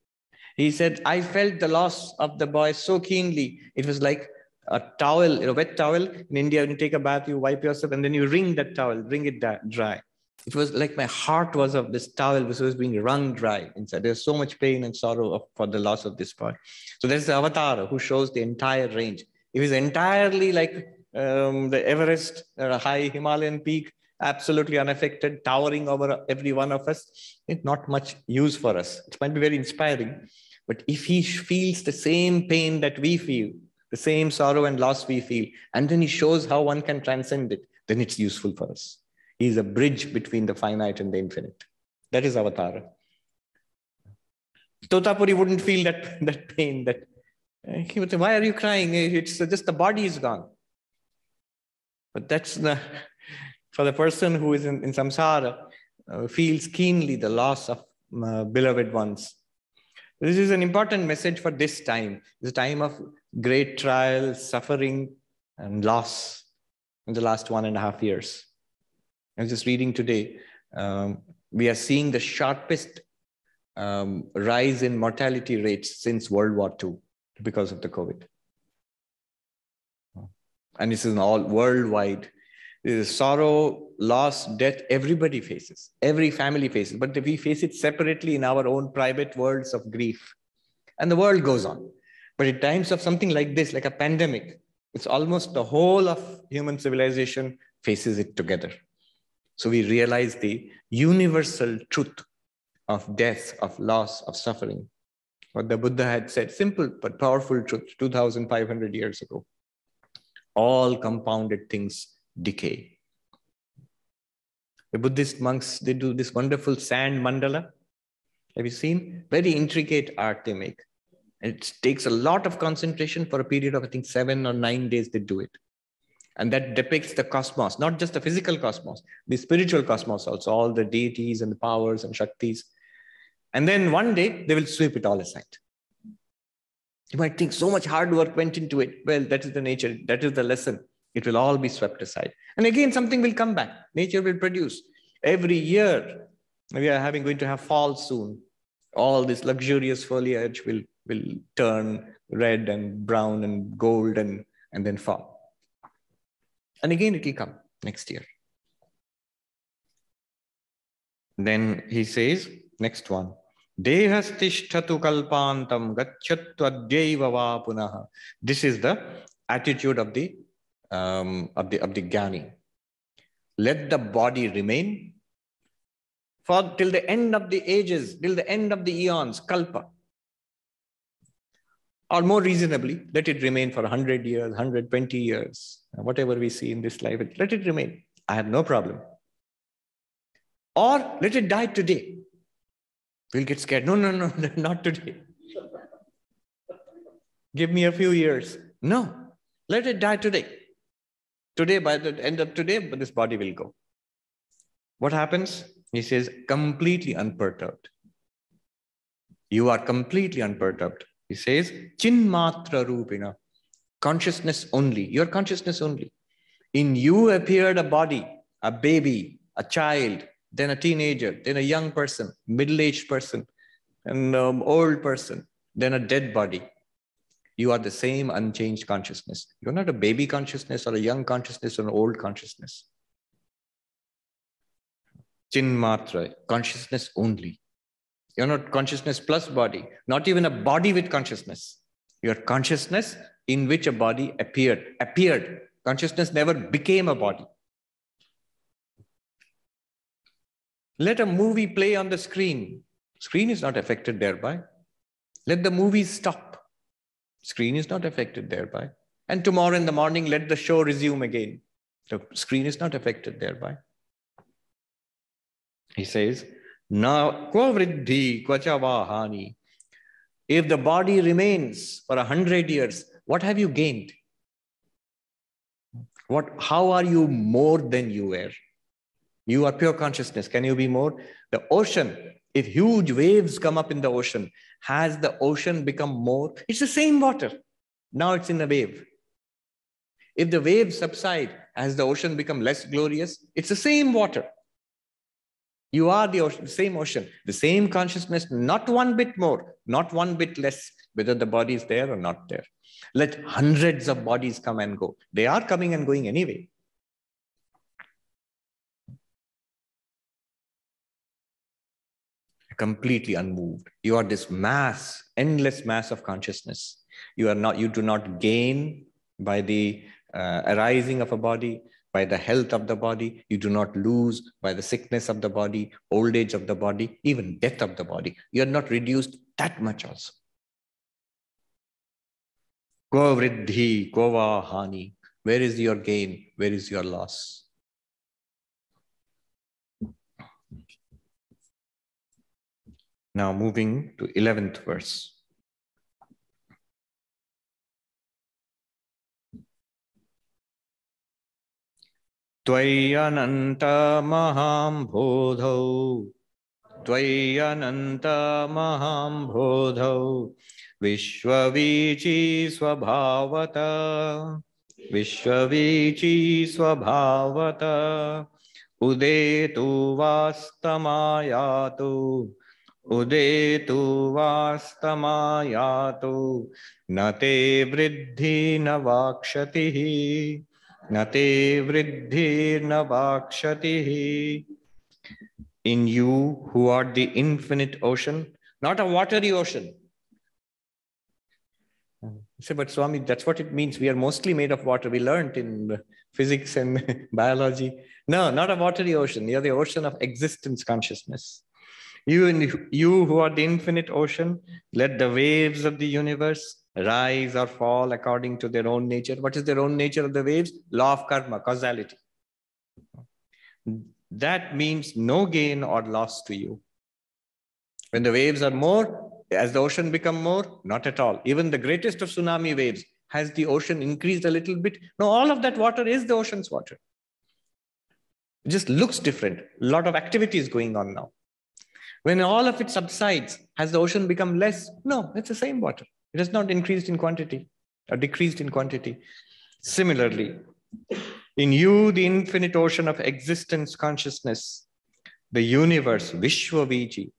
[SPEAKER 1] He said, I felt the loss of the boy so keenly. It was like a towel, a wet towel. In India, when you take a bath, you wipe yourself and then you wring that towel, wring it dry. It was like my heart was of this towel which was being wrung dry inside. There's so much pain and sorrow of, for the loss of this boy. So there's the avatar who shows the entire range. It is entirely like um, the Everest, a high Himalayan peak, absolutely unaffected, towering over every one of us. It's not much use for us. It might be very inspiring, but if he feels the same pain that we feel, the same sorrow and loss we feel, and then he shows how one can transcend it, then it's useful for us. He's a bridge between the finite and the infinite. That is Avatara. Totapuri wouldn't feel that, that pain. That he would say, "Why are you crying? It's just the body is gone." But that's the for the person who is in, in samsara uh, feels keenly the loss of uh, beloved ones. This is an important message for this time. A time of great trial, suffering, and loss in the last one and a half years. I was just reading today. Um, we are seeing the sharpest um, rise in mortality rates since World War II because of the COVID. And this is all worldwide. This is sorrow, loss, death, everybody faces, every family faces, but we face it separately in our own private worlds of grief. And the world goes on. But in times of something like this, like a pandemic, it's almost the whole of human civilization faces it together. So we realize the universal truth of death, of loss, of suffering. What the Buddha had said, simple but powerful truth 2,500 years ago. All compounded things decay. The Buddhist monks, they do this wonderful sand mandala. Have you seen? Very intricate art they make. It takes a lot of concentration for a period of, I think, seven or nine days they do it. And that depicts the cosmos, not just the physical cosmos, the spiritual cosmos also, all the deities and the powers and shaktis. And then one day they will sweep it all aside. You might think so much hard work went into it. Well, that is the nature, that is the lesson. It will all be swept aside. And again, something will come back. Nature will produce. Every year, we are having going to have fall soon. All this luxurious foliage will, will turn red and brown and gold and, and then fall. And again, it will come next year. Then he says, next one. Dehastishtatu kalpantam gachatvadyaiva va punaha. This is the attitude of the um, of the of the Gyani. Let the body remain for till the end of the ages, till the end of the eons, kalpa. Or more reasonably, let it remain for 100 years, 120 years, whatever we see in this life, let it remain. I have no problem. Or let it die today. We'll get scared. No, no, no, not today. Give me a few years. No, let it die today. Today, by the end of today, but this body will go. What happens? He says, completely unperturbed. You are completely unperturbed. He says, Chinmatra Rupina, consciousness only, your consciousness only. In you appeared a body, a baby, a child, then a teenager, then a young person, middle aged person, an um, old person, then a dead body. You are the same unchanged consciousness. You're not a baby consciousness or a young consciousness or an old consciousness. Chinmatra, consciousness only. You're not consciousness plus body, not even a body with consciousness. Your consciousness in which a body appeared, appeared. Consciousness never became a body. Let a movie play on the screen. Screen is not affected thereby. Let the movie stop. Screen is not affected thereby. And tomorrow in the morning, let the show resume again. The screen is not affected thereby. He says, now. If the body remains for a hundred years, what have you gained? What, how are you more than you were? You are pure consciousness. Can you be more? The ocean, if huge waves come up in the ocean, has the ocean become more? It's the same water. Now it's in a wave. If the waves subside, has the ocean become less glorious? It's the same water. You are the, ocean, same ocean, the same consciousness, not one bit more, not one bit less, whether the body is there or not there. Let hundreds of bodies come and go. They are coming and going anyway. Completely unmoved. You are this mass, endless mass of consciousness. You are not, you do not gain by the uh, arising of a body by the health of the body. You do not lose by the sickness of the body, old age of the body, even death of the body. You are not reduced that much also. Ko vridhi, kova hani. Where is your gain? Where is your loss? Now moving to 11th verse. त्वय्यनन्तमहाम्भोधौ त्वय्यनन्तमहाम्भोधौ विश्ववीची स्वभावत। विश्ववीची स्वभावत। उदेतु वास्तमायातु। उदेतु वास्तमायातु। न ते वृद्धि न वाक्षतिः। Nate vriddhir navakshatihi. In you who are the infinite ocean, not a watery ocean. Say, but Swami, that's what it means. We are mostly made of water. We learned in physics and biology. No, not a watery ocean. You're the ocean of existence consciousness. You and you who are the infinite ocean, let the waves of the universe rise or fall according to their own nature. What is their own nature of the waves? Law of karma, causality. That means no gain or loss to you. When the waves are more, as the ocean become more, not at all. Even the greatest of tsunami waves, has the ocean increased a little bit? No, all of that water is the ocean's water. It just looks different. A lot of activity is going on now. When all of it subsides, has the ocean become less? No, it's the same water. It has not increased in quantity or decreased in quantity. Similarly, in you, the infinite ocean of existence consciousness, the universe, Vishwaviji,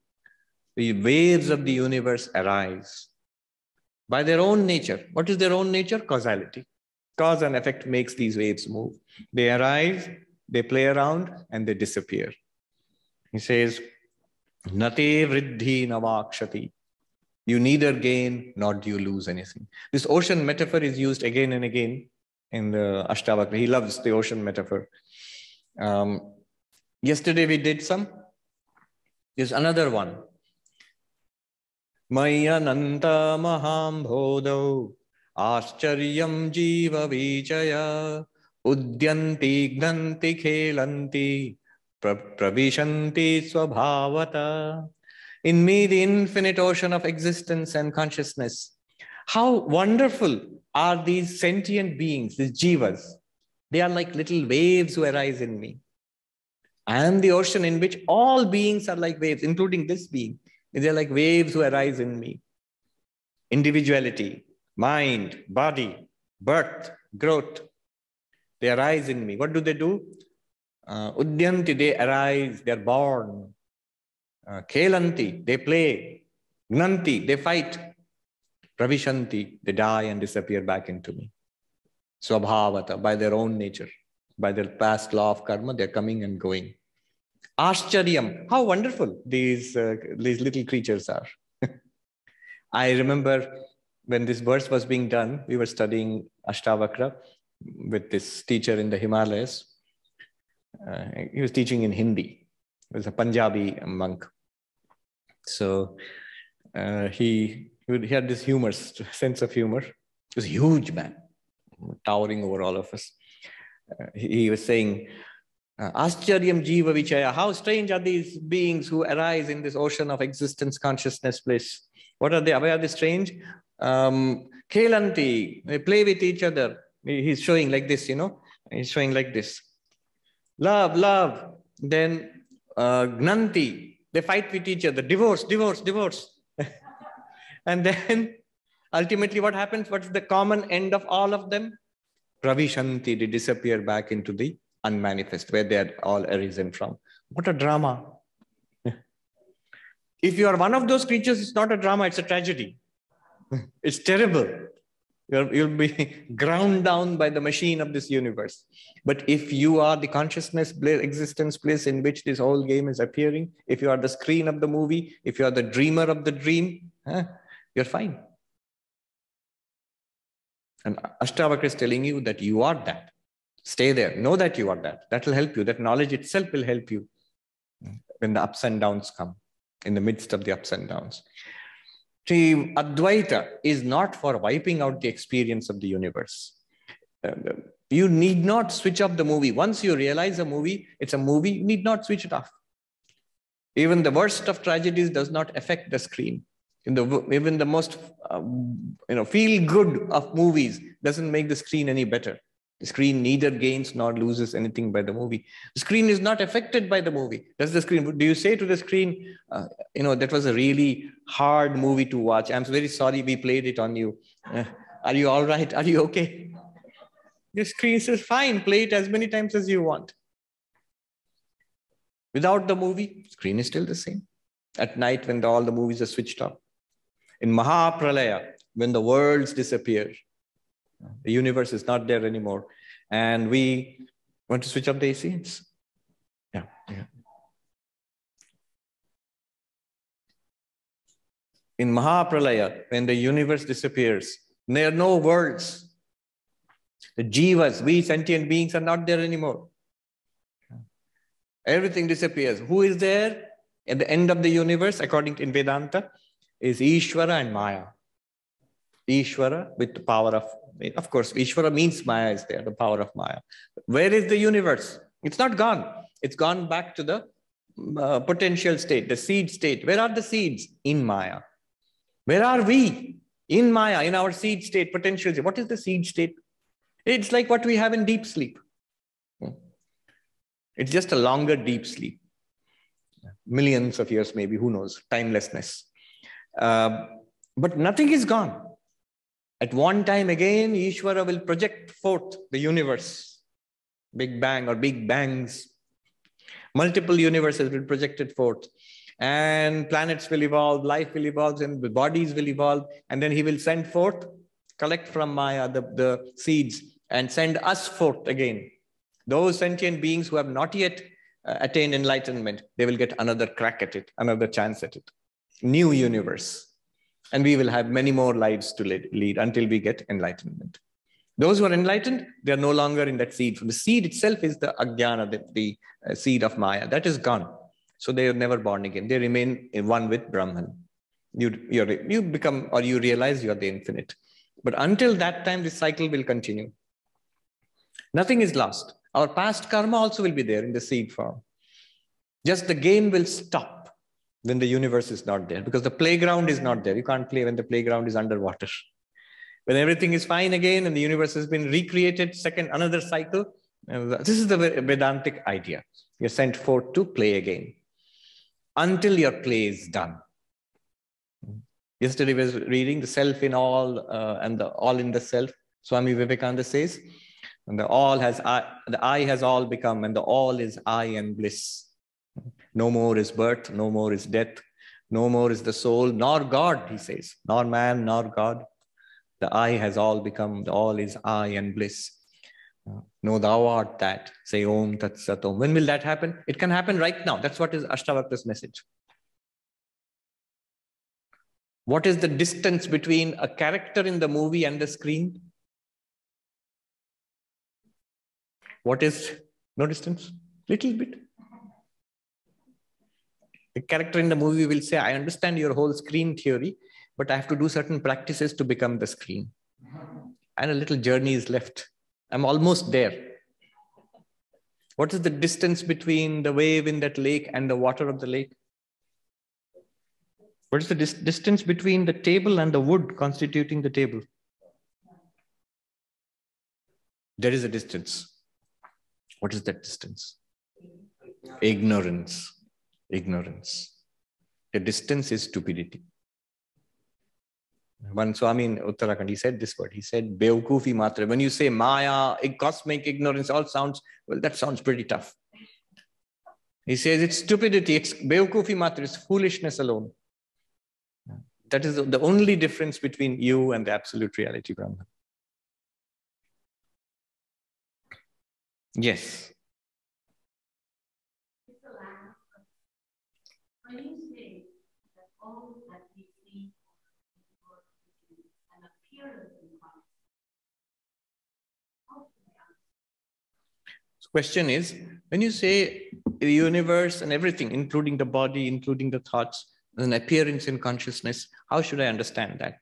[SPEAKER 1] the waves of the universe arise by their own nature. What is their own nature? Causality. Cause and effect makes these waves move. They arise, they play around, and they disappear. He says, Nate vriddhi navakshati. You neither gain nor do you lose anything. This ocean metaphor is used again and again in the Ashtavakra. He loves the ocean metaphor. Um, yesterday we did some. There's another one. Mayananta Mahambhodau Ascharyam Jiva Vichaya Udyanti Gnanti Khelanti Pravishanti Swabhavata in me, the infinite ocean of existence and consciousness. How wonderful are these sentient beings, these jivas. They are like little waves who arise in me. I am the ocean in which all beings are like waves, including this being. They're like waves who arise in me. Individuality, mind, body, birth, growth, they arise in me. What do they do? Uh, udyanti, they arise, they're born. Khelanti, they play. Gnanti, they fight. Pravishanti, they die and disappear back into me. Swabhavata, by their own nature, by their past law of karma, they're coming and going. Ashcharyam, how wonderful these, uh, these little creatures are. I remember when this verse was being done, we were studying Ashtavakra with this teacher in the Himalayas. Uh, he was teaching in Hindi. He was a Punjabi monk. So uh, he, he had this humor, sense of humor. He was a huge man, towering over all of us. Uh, he, he was saying, uh, Ascharyam Jiva Vichaya. How strange are these beings who arise in this ocean of existence, consciousness, bliss? What are they? Why are they strange? Um, Khelanti, they play with each other. He's showing like this, you know, he's showing like this. Love, love. Then uh, Gnanti, they fight with each other. Divorce, divorce, divorce. and then ultimately what happens? What's the common end of all of them? Pravishanti, they disappear back into the unmanifest, where they are all arisen from. What a drama. if you are one of those creatures, it's not a drama, it's a tragedy. It's terrible. You'll, you'll be ground down by the machine of this universe. But if you are the consciousness existence place in which this whole game is appearing, if you are the screen of the movie, if you are the dreamer of the dream, huh, you're fine. And Ashtavakra is telling you that you are that. Stay there. Know that you are that. That will help you. That knowledge itself will help you when the ups and downs come, in the midst of the ups and downs. See, Advaita is not for wiping out the experience of the universe. Uh, you need not switch off the movie. Once you realize a movie, it's a movie, you need not switch it off. Even the worst of tragedies does not affect the screen. The, even the most uh, you know, feel good of movies doesn't make the screen any better. The screen neither gains nor loses anything by the movie. The screen is not affected by the movie. Does the screen, do you say to the screen, uh, you know, that was a really hard movie to watch. I'm very sorry we played it on you. Uh, are you all right? Are you okay? The screen says, fine, play it as many times as you want. Without the movie, screen is still the same. At night when all the movies are switched off. In Mahapralaya, when the worlds disappear, the universe is not there anymore. And we want to switch up the AC? Yeah, yeah. In Mahapralaya, when the universe disappears, there are no worlds. The jivas, we sentient beings, are not there anymore. Everything disappears. Who is there at the end of the universe, according to in Vedanta, is Ishvara and Maya. Ishvara with the power of of course, Ishvara means Maya is there, the power of Maya. Where is the universe? It's not gone. It's gone back to the uh, potential state, the seed state. Where are the seeds? In Maya. Where are we? In Maya, in our seed state, potential state. What is the seed state? It's like what we have in deep sleep. It's just a longer deep sleep. millions of years, maybe, who knows, timelessness. Uh, but nothing is gone. At one time again, Ishvara will project forth the universe, Big Bang or Big Bangs. Multiple universes will project it forth. And planets will evolve, life will evolve, and the bodies will evolve. And then he will send forth, collect from Maya the, the seeds, and send us forth again. Those sentient beings who have not yet uh, attained enlightenment, they will get another crack at it, another chance at it. New universe and we will have many more lives to lead, until we get enlightenment. Those who are enlightened, they are no longer in that seed. The seed itself is the ajnana, the, the uh, seed of Maya. That is gone. So they are never born again. They remain in one with Brahman. You, you become or you realize you are the infinite. But until that time, this cycle will continue. Nothing is lost. Our past karma also will be there in the seed form. Just the game will stop when the universe is not there because the playground is not there. You can't play when the playground is underwater. When everything is fine again and the universe has been recreated, second, another cycle. This is the Vedantic idea. You're sent forth to play again until your play is done. Yesterday was reading the self in all uh, and the all in the self. Swami Vivekananda says, and the all has I, the I has all become, and the all is I and bliss. No more is birth, no more is death, no more is the soul, nor God, he says, nor man, nor God. The I has all become, the all is I and bliss. Uh, no, thou art that. Say Om Tat Sat Om. When will that happen? It can happen right now. That's what is Ashtavakra's message. What is the distance between a character in the movie and the screen? What is no distance? Little bit the character in the movie will say, I understand your whole screen theory, but I have to do certain practices to become the screen. And a little journey is left. I'm almost there. What is the distance between the wave in that lake and the water of the lake? What is the dis distance between the table and the wood constituting the table? There is a distance. What is that distance? Ignorance ignorance. The distance is stupidity. One Swami in Uttarakhand, he said this word. He said, Beukufi matra. When you say Maya, cosmic ignorance, all sounds, well, that sounds pretty tough. He says it's stupidity, it's Beukufi matra, it's foolishness alone. That is the only difference between you and the absolute reality, Brahman. Yes. When you say that all that we see an appearance in So question is, when you say the universe and everything, including the body, including the thoughts, an appearance in consciousness, how should I understand that?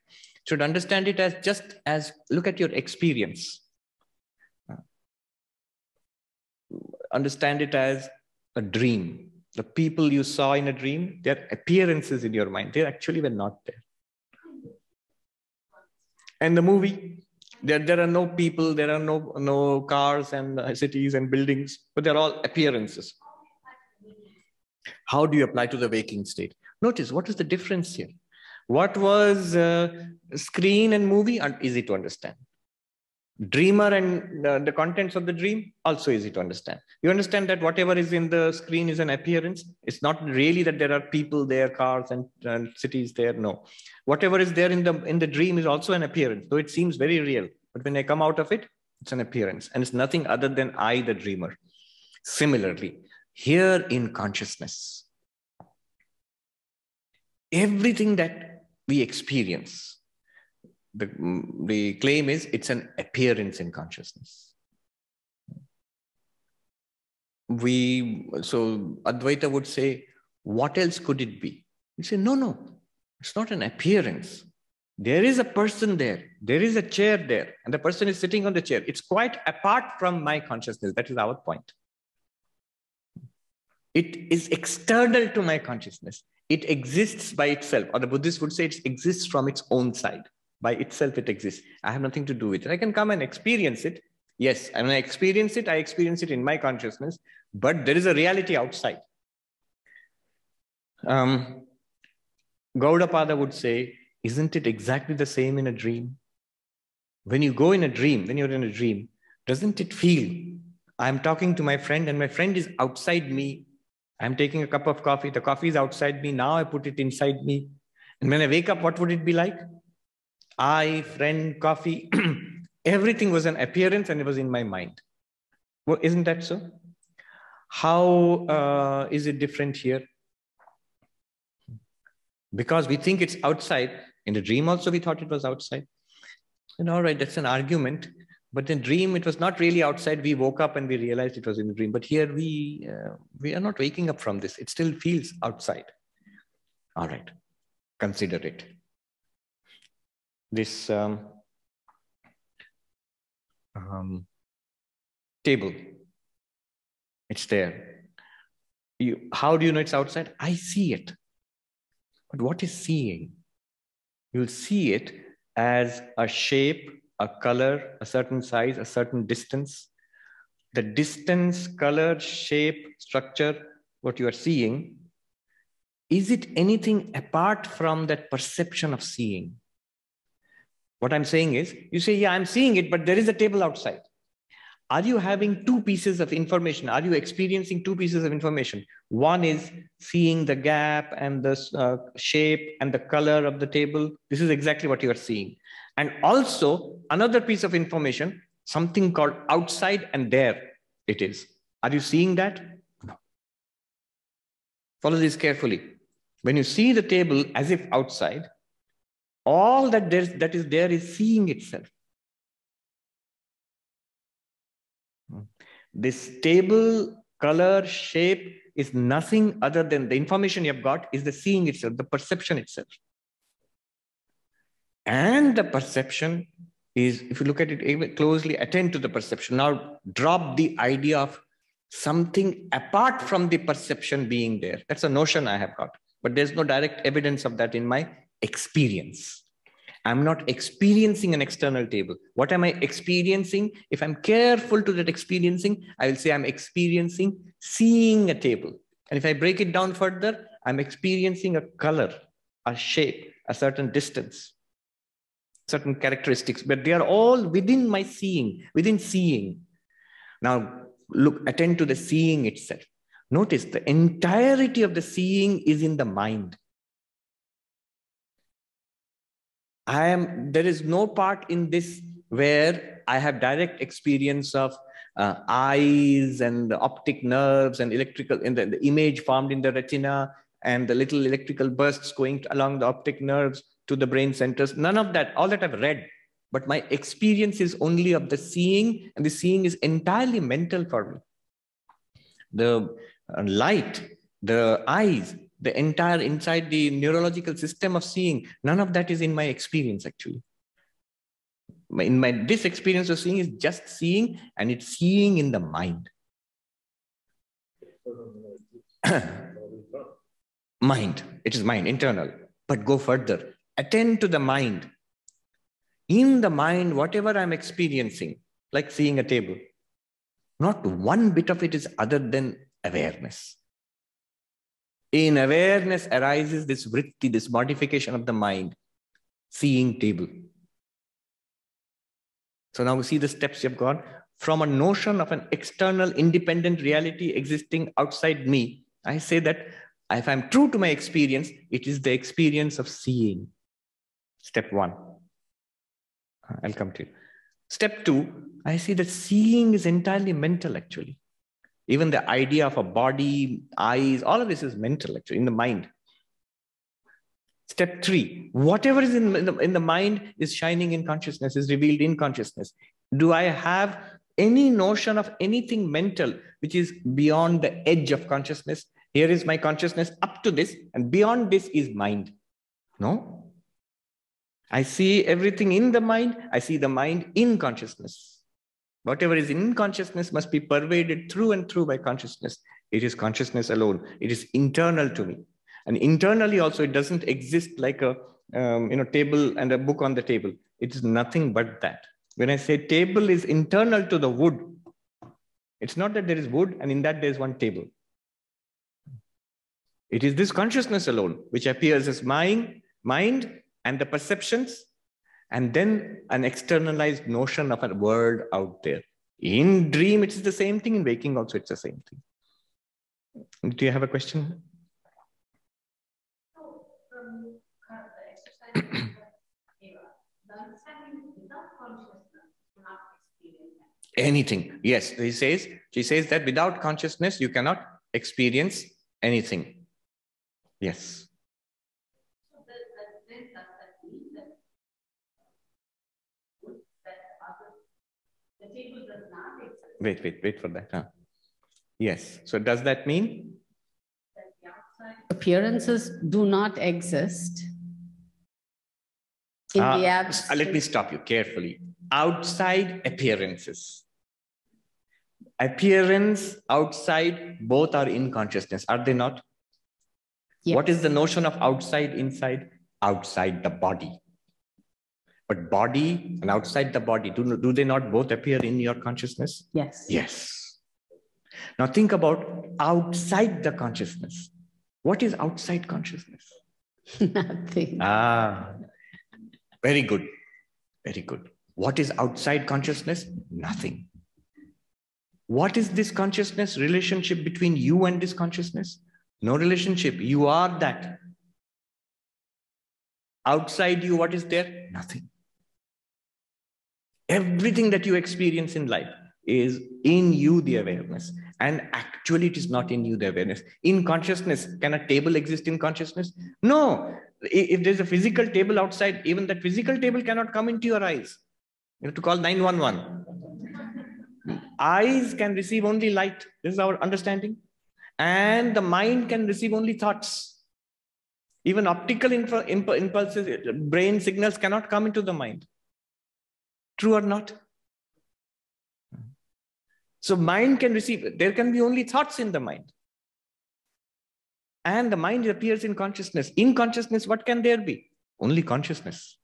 [SPEAKER 1] Should understand it as just as look at your experience. Understand it as a dream the people you saw in a dream, their appearances in your mind, they actually were not there. And the movie, there, there are no people, there are no, no cars and uh, cities and buildings, but they're all appearances. How do you apply to the waking state? Notice what is the difference here? What was uh, screen and movie? Easy to understand dreamer and uh, the contents of the dream also easy to understand. You understand that whatever is in the screen is an appearance. It's not really that there are people there cars and, and cities there no. Whatever is there in the in the dream is also an appearance though it seems very real. But when i come out of it it's an appearance and it's nothing other than i the dreamer. Similarly here in consciousness everything that we experience the, mm, the claim is it's an appearance in consciousness. We so Advaita would say, what else could it be? You say, no, no, it's not an appearance. There is a person there, there is a chair there, and the person is sitting on the chair. It's quite apart from my consciousness. That is our point. It is external to my consciousness. It exists by itself, or the Buddhists would say it exists from its own side by itself it exists i have nothing to do with it i can come and experience it yes and when i experience it i experience it in my consciousness but there is a reality outside Um, Gaudapada would say, isn't it exactly the same in a dream? When you go in a dream, when you're in a dream, doesn't it feel I'm talking to my friend and my friend is outside me. I'm taking a cup of coffee. The coffee is outside me. Now I put it inside me. And when I wake up, what would it be like? I, friend, coffee, everything was an appearance and it was in my mind. Well, isn't that so? How uh, is it different here? Because we think it's outside. In the dream, also, we thought it was outside. And all right, that's an argument. But in dream, it was not really outside. We woke up and we realized it was in the dream. But here, we uh, we are not waking up from this. It still feels outside. All right, consider it. This um, um, table, it's there. You, how do you know it's outside? I see it. But what is seeing? You'll see it as a shape, a color, a certain size, a certain distance. The distance, color, shape, structure, what you are seeing, is it anything apart from that perception of seeing? What I'm saying is, you say, yeah, I'm seeing it, but there is a table outside. Are you having two pieces of information? Are you experiencing two pieces of information? One is seeing the gap and the uh, shape and the color of the table. This is exactly what you are seeing. And also another piece of information, something called outside and there it is. Are you seeing that? No. Follow this carefully. When you see the table as if outside, all that, there's, that is there is seeing itself. This table, color, shape is nothing other than the information you've got is the seeing itself, the perception itself. And the perception is, if you look at it closely, attend to the perception. Now drop the idea of something apart from the perception being there. That's a notion I have got, but there's no direct evidence of that in my experience. I'm not experiencing an external table. What am I experiencing? If I'm careful to that experiencing, I will say I'm experiencing seeing a table. And if I break it down further, I'm experiencing a color, a shape, a certain distance certain characteristics, but they are all within my seeing, within seeing. Now, look, attend to the seeing itself. Notice the entirety of the seeing is in the mind. I am, there is no part in this where I have direct experience of uh, eyes and the optic nerves and electrical, in the, the image formed in the retina and the little electrical bursts going along the optic nerves to the brain centers. None of that, all that I've read. But my experience is only of the seeing, and the seeing is entirely mental for me. The uh, light, the eyes, the entire inside the neurological system of seeing, none of that is in my experience actually. In my this experience of seeing is just seeing, and it's seeing in the mind. mind, it is mind, internal. But go further attend to the mind. In the mind, whatever I'm experiencing, like seeing a table, not one bit of it is other than awareness. In awareness arises this vritti, this modification of the mind, seeing table. So now we see the steps you've gone from a notion of an external independent reality existing outside me. I say that if I'm true to my experience, it is the experience of seeing. Step one. I'll come to you. Step two, I see that seeing is entirely mental actually. Even the idea of a body, eyes, all of this is mental actually, in the mind. Step three, whatever is in, the, in the mind is shining in consciousness, is revealed in consciousness. Do I have any notion of anything mental which is beyond the edge of consciousness? Here is my consciousness up to this, and beyond this is mind. No, I see everything in the mind. I see the mind in consciousness. Whatever is in consciousness must be pervaded through and through by consciousness. It is consciousness alone. It is internal to me. And internally also, it doesn't exist like a um, you know, table and a book on the table. It is nothing but that. When I say table is internal to the wood, it's not that there is wood and in that there is one table. It is this consciousness alone which appears as mind, mind and the perceptions, and then an externalized notion of a world out there. In dream, it is the same thing. In waking, also, it's the same thing. Do you have a question? anything yes he says she says that without consciousness you cannot experience anything yes wait wait wait for that. Huh? yes. So does that mean?
[SPEAKER 2] Appearances do not exist in uh, the abstract.
[SPEAKER 1] let me stop you carefully. Outside appearances. Appearance outside both are in consciousness are they not? Yes. what is the notion of outside inside? Outside the body but body and outside the body do, do they not both appear in your consciousness
[SPEAKER 2] yes
[SPEAKER 1] yes now think about outside the consciousness what is outside consciousness
[SPEAKER 2] nothing
[SPEAKER 1] ah very good very good what is outside consciousness nothing what is this consciousness relationship between you and this consciousness? No relationship. You are that. Outside you, what is there? Nothing. Everything that you experience in life is in you, the awareness. And actually, it is not in you, the awareness. In consciousness, can a table exist in consciousness? No. If there's a physical table outside, even that physical table cannot come into your eyes. You have to call 911 eyes can receive only light. This is our understanding. And the mind can receive only thoughts. Even optical impulses, brain signals cannot come into the mind. True or not? So mind can receive, there can be only thoughts in the mind. And the mind appears in consciousness. In consciousness, what can there be? Only consciousness.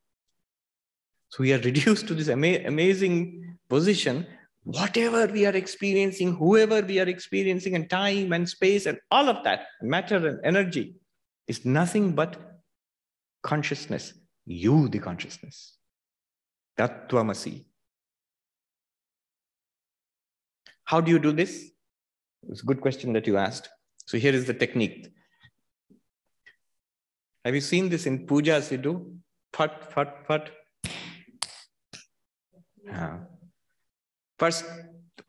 [SPEAKER 1] So we are reduced to this ama amazing position whatever we are experiencing, whoever we are experiencing, and time and space and all of that, matter and energy, is nothing but consciousness. You, the consciousness. Tattvamasi. How do you do this? It's a good question that you asked. So here is the technique. Have you seen this in pujas you do? Phat, phat, phat. Yeah. First,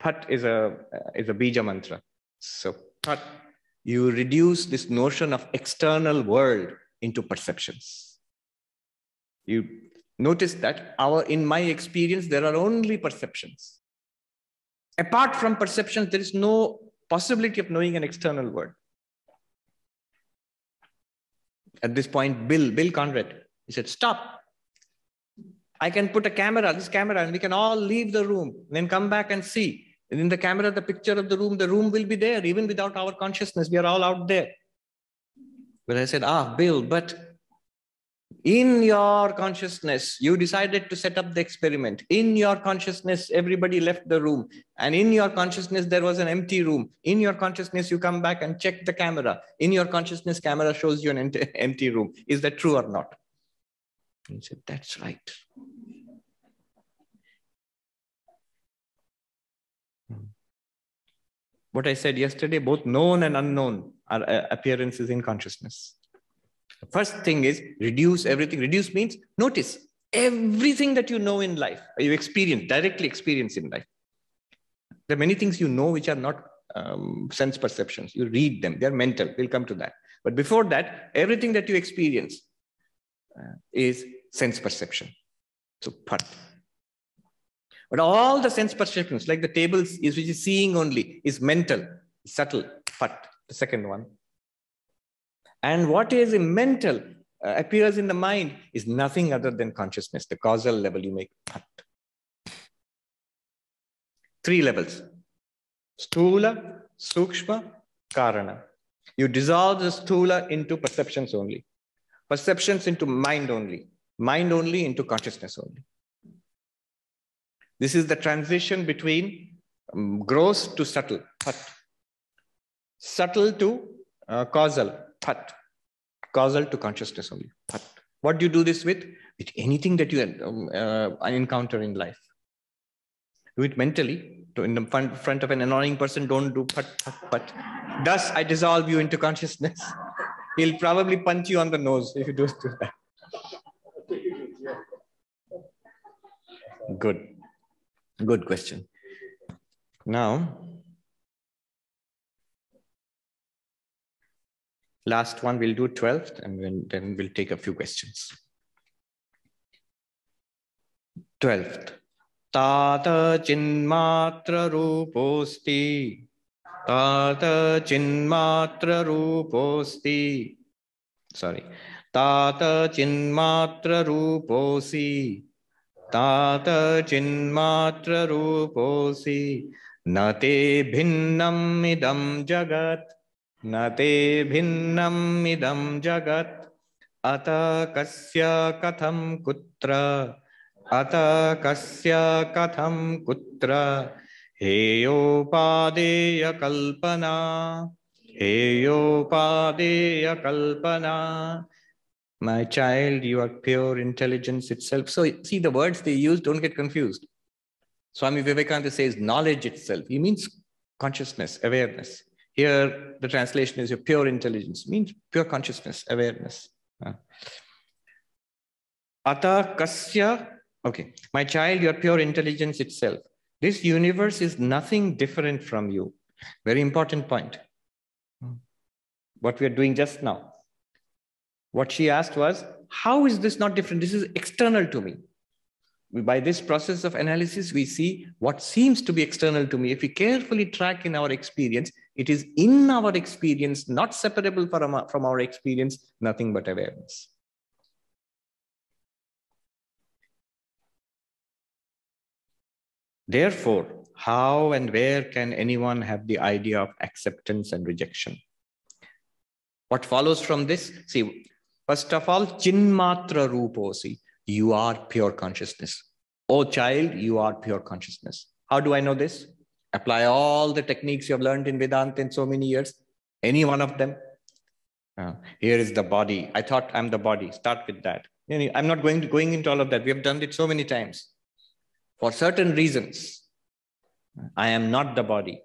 [SPEAKER 1] Phat is a, is a Bija mantra. So Phat, you reduce this notion of external world into perceptions. You notice that our, in my experience, there are only perceptions. Apart from perceptions, there is no possibility of knowing an external world. At this point, Bill, Bill Conrad, he said, stop. I can put a camera, this camera, and we can all leave the room, then come back and see. And in the camera, the picture of the room, the room will be there, even without our consciousness. We are all out there. But I said, ah, Bill, but in your consciousness, you decided to set up the experiment. In your consciousness, everybody left the room. And in your consciousness, there was an empty room. In your consciousness, you come back and check the camera. In your consciousness, camera shows you an empty room. Is that true or not? He said, That's right. Hmm. What I said yesterday, both known and unknown are uh, appearances in consciousness. The first thing is reduce everything. Reduce means notice everything that you know in life, you experience, directly experience in life. There are many things you know which are not um, sense perceptions. You read them, they're mental. We'll come to that. But before that, everything that you experience uh, is sense perception. So part. But all the sense perceptions, like the tables, is which is seeing only, is mental, subtle, phat, the second one. And what is mental uh, appears in the mind is nothing other than consciousness, the causal level you make. Three levels. Stula, Sukshma, Karana. You dissolve the Stula into perceptions only perceptions into mind only, mind only into consciousness only. This is the transition between um, gross to subtle, subtle to uh, causal, Phat. Causal to consciousness only. Phat. What do you do this with? With anything that you um, uh, encounter in life. Do it mentally. In the front, of an annoying person, don't do phat, phat, phat. Thus, I dissolve you into consciousness. He'll probably punch you on the nose if you do that. Good. Good question. Now, last one we'll do 12th and then, then we'll take a few questions. 12th. तात चिन्मात्र रूपोस्ति तात चिन्मात्र रूपोस्ति sorry तात चिन्मात्र रूपोसि तात चिन्मात्र रूपोसि न ते भिन्नम् इदं जगत् न ते भिन्नम् इदं जगत् अत कस्य कथं कुत्र अत कस्य कथं कुत्र हेयोपादेयकल्पना हेयोपादेयकल्पना My child, you are pure intelligence itself. So see the words they use, don't get confused. Swami Vivekananda says knowledge itself. He means consciousness, awareness. Here, the translation is your pure intelligence, means pure consciousness, awareness. Ah. Ata kasya, okay. My child, your pure intelligence itself. This universe is nothing different from you. Very important point. Hmm. What we are doing just now. What she asked was, how is this not different? This is external to me. By this process of analysis, we see what seems to be external to me. If we carefully track in our experience, it is in our experience, not separable from our, from our experience, nothing but awareness. Therefore, how and where can anyone have the idea of acceptance and rejection? What follows from this? See, First of all, Chinmatra Ruposi, you are pure consciousness. Oh child, you are pure consciousness. How do I know this? Apply all the techniques you have learned in Vedanta in so many years. Any one of them. Uh, here is the body. I thought I'm the body. Start with that. I'm not going to going into all of that. We have done it so many times. For certain reasons, I am not the body.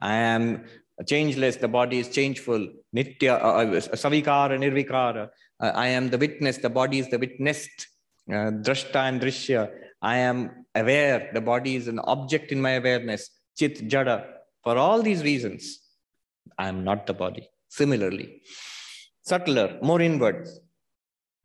[SPEAKER 1] I am changeless, the body is changeful, nitya, uh, uh savikara, nirvikara. Uh, I am the witness, the body is the witnessed, uh, drashta and drishya. I am aware, the body is an object in my awareness, chit, jada. For all these reasons, I am not the body. Similarly, subtler, more inwards.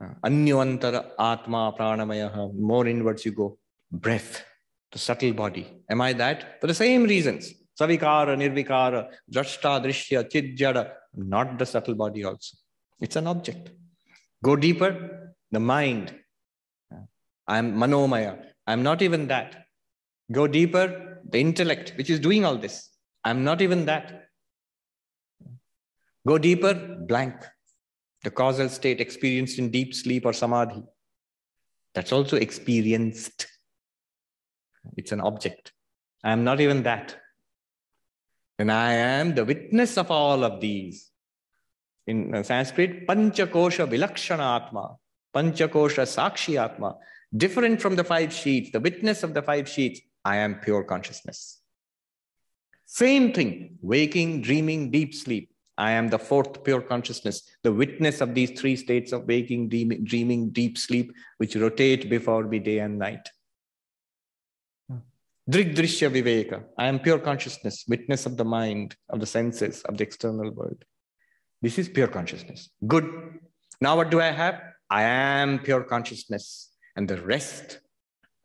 [SPEAKER 1] Uh, Anyavantara atma pranamaya, more inwards you go. Breath, the subtle body. Am I that? For the same reasons. Savikara, Nirvikara, Drashta, Drishya, Chit, Jada, not the subtle body also. It's an object. Go deeper, the mind. I'm Manomaya. I'm not even that. Go deeper, the intellect, which is doing all this. I'm not even that. Go deeper, blank. The causal state experienced in deep sleep or samadhi. That's also experienced. It's an object. I'm not even that. And I am the witness of all of these. In uh, Sanskrit, Panchakosha Vilakshana Atma, Panchakosha Sakshi Atma, different from the five sheets, the witness of the five sheets, I am pure consciousness. Same thing, waking, dreaming, deep sleep. I am the fourth pure consciousness, the witness of these three states of waking, dreaming, dreaming deep sleep, which rotate before me day and night. Drig Drigdrishya Viveka. I am pure consciousness, witness of the mind, of the senses, of the external world. This is pure consciousness. Good. Now, what do I have? I am pure consciousness. And the rest,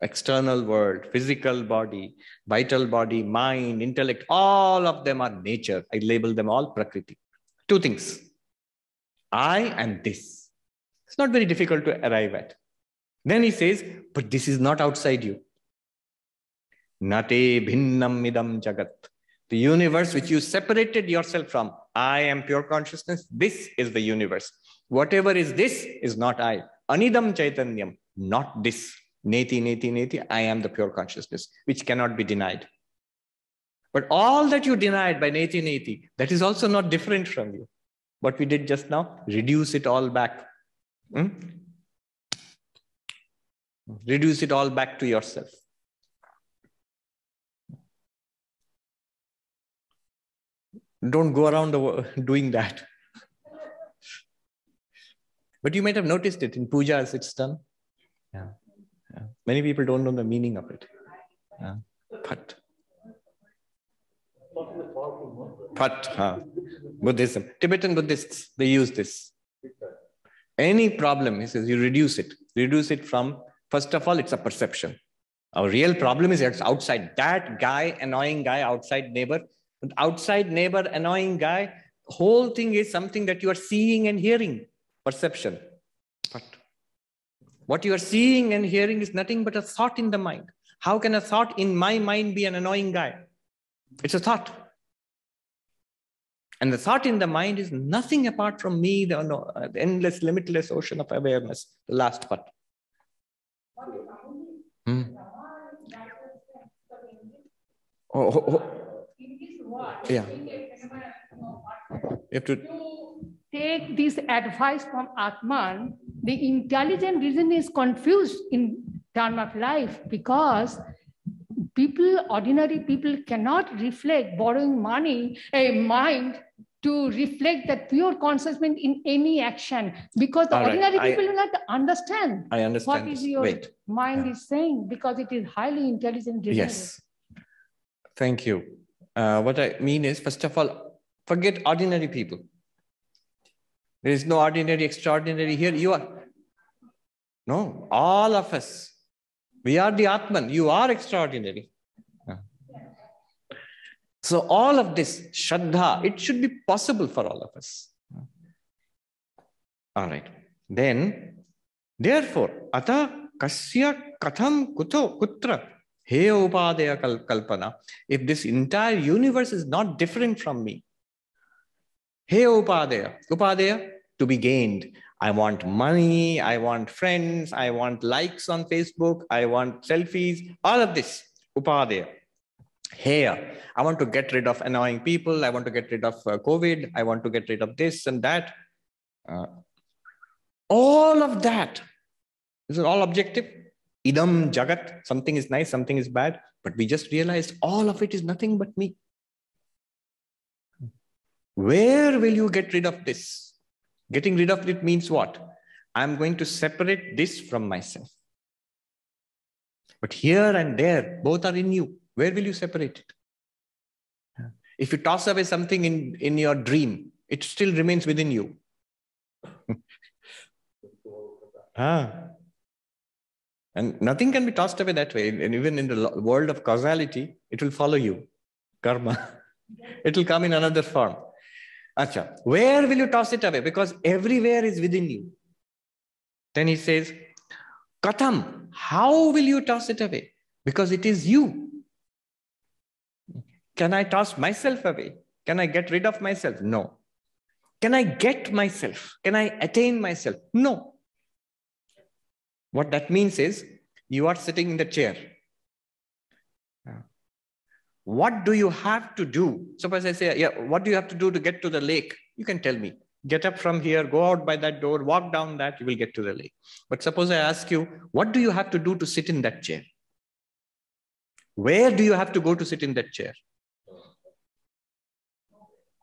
[SPEAKER 1] external world, physical body, vital body, mind, intellect, all of them are nature. I label them all Prakriti. Two things I and this. It's not very difficult to arrive at. Then he says, but this is not outside you. Nate bhinnam idam jagat. The universe which you separated yourself from. I am pure consciousness. This is the universe. Whatever is this is not I. Anidam chaitanyam, not this. Neti, neti, neti. I am the pure consciousness, which cannot be denied. But all that you denied by neti, neti, that is also not different from you. what we did just now? Reduce it all back. Hmm? Reduce it all back to yourself. Don't go around doing that. But you might have noticed it in puja as it's done. Yeah. Yeah. Many people don't know the meaning of it. Yeah. Phat. Phat, huh. Buddhism. Tibetan Buddhists, they use this. Any problem, he says, you reduce it. Reduce it from, first of all, it's a perception. Our real problem is it's outside. That guy, annoying guy, outside neighbor, outside neighbor, annoying guy, whole thing is something that you are seeing and hearing perception. But what you are seeing and hearing is nothing but a thought in the mind. How can a thought in my mind be an annoying guy? It's a thought. And the thought in the mind is nothing apart from me, the, no, the endless, limitless ocean of awareness, the last part. Hmm. Oh, oh, oh. Yeah. You have to
[SPEAKER 3] take this advice from Atman, the intelligent reason is confused in term of life because people, ordinary people cannot reflect borrowing money, a mind to reflect that pure consciousness in any action because the All ordinary right. people I, do not understand,
[SPEAKER 1] I understand
[SPEAKER 3] what is your Wait. mind yeah. is saying because it is highly intelligent.
[SPEAKER 1] Yes. Thank you. Uh, what I mean is, first of all, forget ordinary people. There is no ordinary, extraordinary here. You are. No, all of us. We are the Atman. You are extraordinary. So, all of this, Shraddha, it should be possible for all of us. All right. Then, therefore, Ata Kasya Katham Kuto Kutra He Upadaya Kalpana. If this entire universe is not different from me, Hey Upadaya. Upadaya, to be gained. I want money, I want friends, I want likes on Facebook, I want selfies, all of this. Upadaya. Here, I want to get rid of annoying people, I want to get rid of uh, COVID, I want to get rid of this and that. Uh, all of that. This is all objective. Idam Jagat, something is nice, something is bad, but we just realized all of it is nothing but me. Where will you get rid of this? Getting rid of it means what? I'm going to separate this from myself. But here and there, both are in you. Where will you separate it? If you toss away something in, in your dream, it still remains within you. ah. And nothing can be tossed away that way. And even in the world of causality, it will follow you. Karma. it will come in another form. Acha, where will you toss it away? Because everywhere is within you. Then he says, Katham, how will you toss it away? Because it is you. Can I toss myself away? Can I get rid of myself? No. Can I get myself? Can I attain myself? No. What that means is you are sitting in the chair. What do you have to do? Suppose I say, yeah, what do you have to do to get to the lake? You can tell me. Get up from here, go out by that door, walk down that, you will get to the lake. But suppose I ask you, what do you have to do to sit in that chair? Where do you have to go to sit in that chair?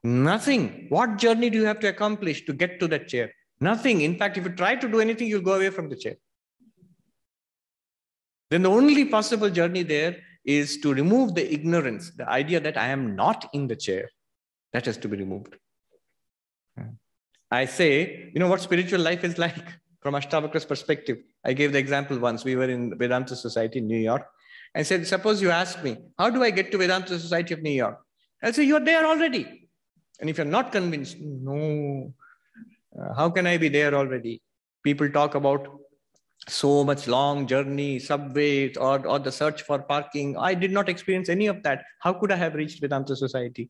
[SPEAKER 1] Nothing. What journey do you have to accomplish to get to that chair? Nothing. In fact, if you try to do anything, you'll go away from the chair. Then the only possible journey there is to remove the ignorance, the idea that I am not in the chair. That has to be removed. I say, you know what spiritual life is like from Ashtavakra's perspective. I gave the example once. We were in Vedanta Society in New York. I said, suppose you ask me, how do I get to Vedanta Society of New York? I'll say, you're there already. And if you're not convinced, no, uh, how can I be there already? People talk about so much long journey, subways, or, or the search for parking. I did not experience any of that. How could I have reached Vedanta Society?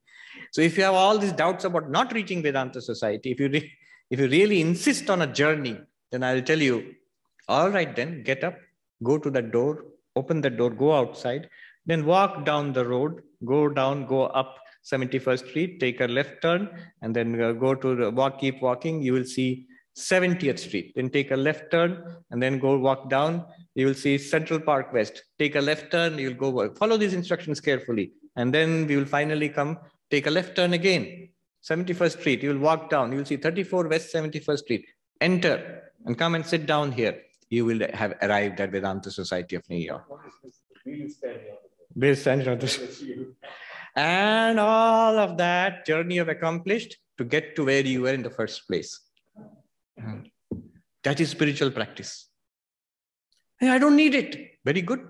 [SPEAKER 1] So if you have all these doubts about not reaching Vedanta Society, if you, re- if you really insist on a journey, then I'll tell you, all right, then get up, go to the door, open the door, go outside, then walk down the road, go down, go up 71st Street, take a left turn, and then uh, go to the walk, keep walking. You will see 70th Street. Then take a left turn, and then go walk down. You will see Central Park West. Take a left turn, you'll go work. Follow these instructions carefully. And then we will finally come, take a left turn again. 71st Street, you will walk down. You will see 34 West 71st Street. Enter and come and sit down here. You will have arrived at Vedanta Society of New York. The and all of that journey you've accomplished to get to where you were in the first place. That is spiritual practice. I don't need it. Very good.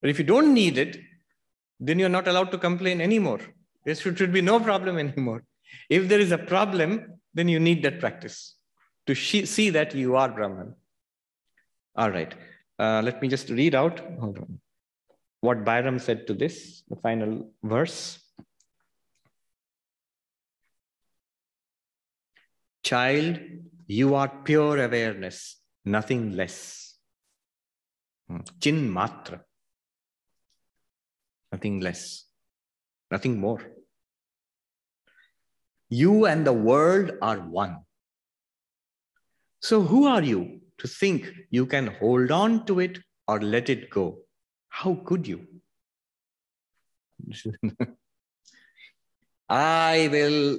[SPEAKER 1] But if you don't need it, then you're not allowed to complain anymore. There should, should be no problem anymore. If there is a problem, then you need that practice to see that you are Brahman. All right. Uh, let me just read out what Byrom said to this, the final verse. Child, you are pure awareness, nothing less. Hmm. Chin matra. Nothing less, nothing more. You and the world are one. So, who are you to think you can hold on to it or let it go? How could you? I will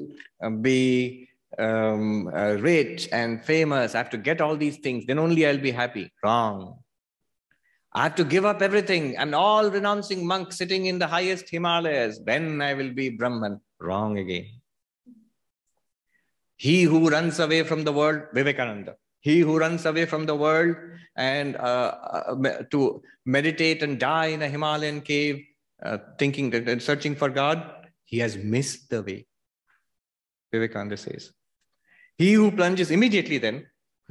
[SPEAKER 1] be um, uh, rich and famous. I have to get all these things. Then only I'll be happy. Wrong. I have to give up everything. I'm all renouncing monk sitting in the highest Himalayas. Then I will be Brahman. Wrong again. He who runs away from the world, Vivekananda. He who runs away from the world and uh, uh, to meditate and die in a Himalayan cave, uh, thinking that and searching for God, he has missed the way. Vivekananda says. He who plunges immediately then,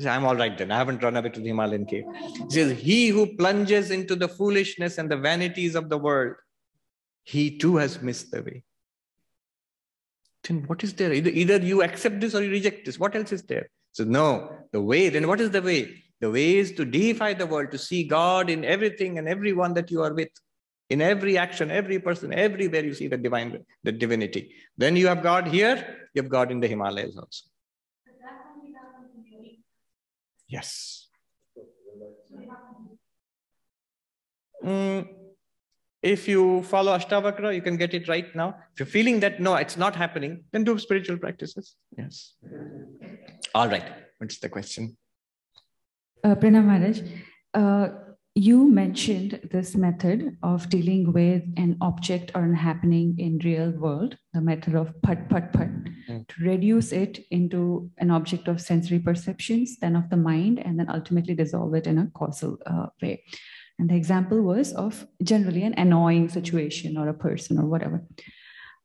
[SPEAKER 1] I'm all right then, I haven't run away to the Himalayan cave. He says, He who plunges into the foolishness and the vanities of the world, he too has missed the way. Then what is there? Either, either you accept this or you reject this. What else is there? So, no, the way, then what is the way? The way is to deify the world, to see God in everything and everyone that you are with. In every action, every person, everywhere you see the divine, the divinity. Then you have God here, you have God in the Himalayas also. Yes. Mm, if you follow Ashtavakra, you can get it right now. If you're feeling that no, it's not happening, then do spiritual practices. Yes. All right. What's the question?
[SPEAKER 4] Uh, Pranam Maharaj, uh, you mentioned this method of dealing with an object or an happening in real world, the method of put put put, mm. to reduce it into an object of sensory perceptions, then of the mind, and then ultimately dissolve it in a causal uh, way. And the example was of generally an annoying situation or a person or whatever.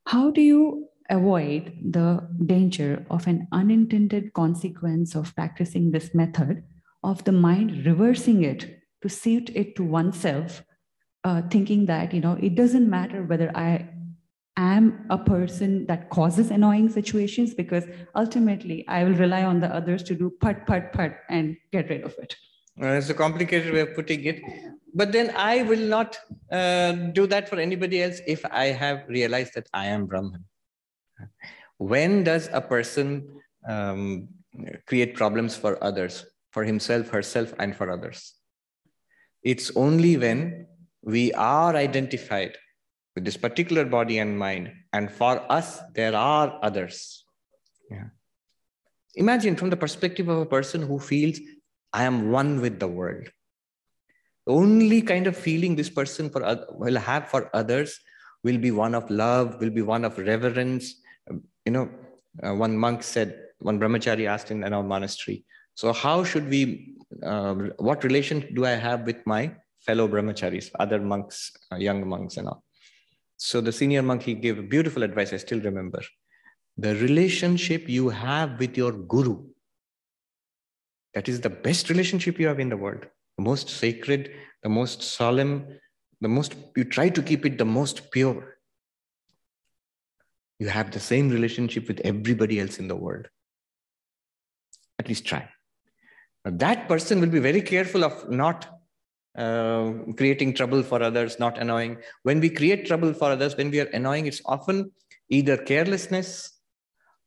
[SPEAKER 4] How do you avoid the danger of an unintended consequence of practicing this method of the mind reversing it to suit it to oneself, uh, thinking that, you know, it doesn't matter whether I am a person that causes annoying situations because ultimately I will rely on the others to do put, put, put and get rid of it.
[SPEAKER 1] Uh, it's a complicated way of putting it. But then I will not uh, do that for anybody else if I have realized that I am Brahman. When does a person um, create problems for others, for himself, herself, and for others? It's only when we are identified with this particular body and mind, and for us, there are others. Yeah. Imagine from the perspective of a person who feels, I am one with the world. The only kind of feeling this person for, will have for others will be one of love, will be one of reverence. You know, uh, one monk said, one brahmachari asked in our monastery, so how should we uh, what relation do I have with my fellow brahmacharis, other monks, uh, young monks, and all? So the senior monk he gave beautiful advice. I still remember the relationship you have with your guru. That is the best relationship you have in the world, the most sacred, the most solemn, the most. You try to keep it the most pure. You have the same relationship with everybody else in the world. At least try that person will be very careful of not uh, creating trouble for others, not annoying. When we create trouble for others, when we are annoying, it's often either carelessness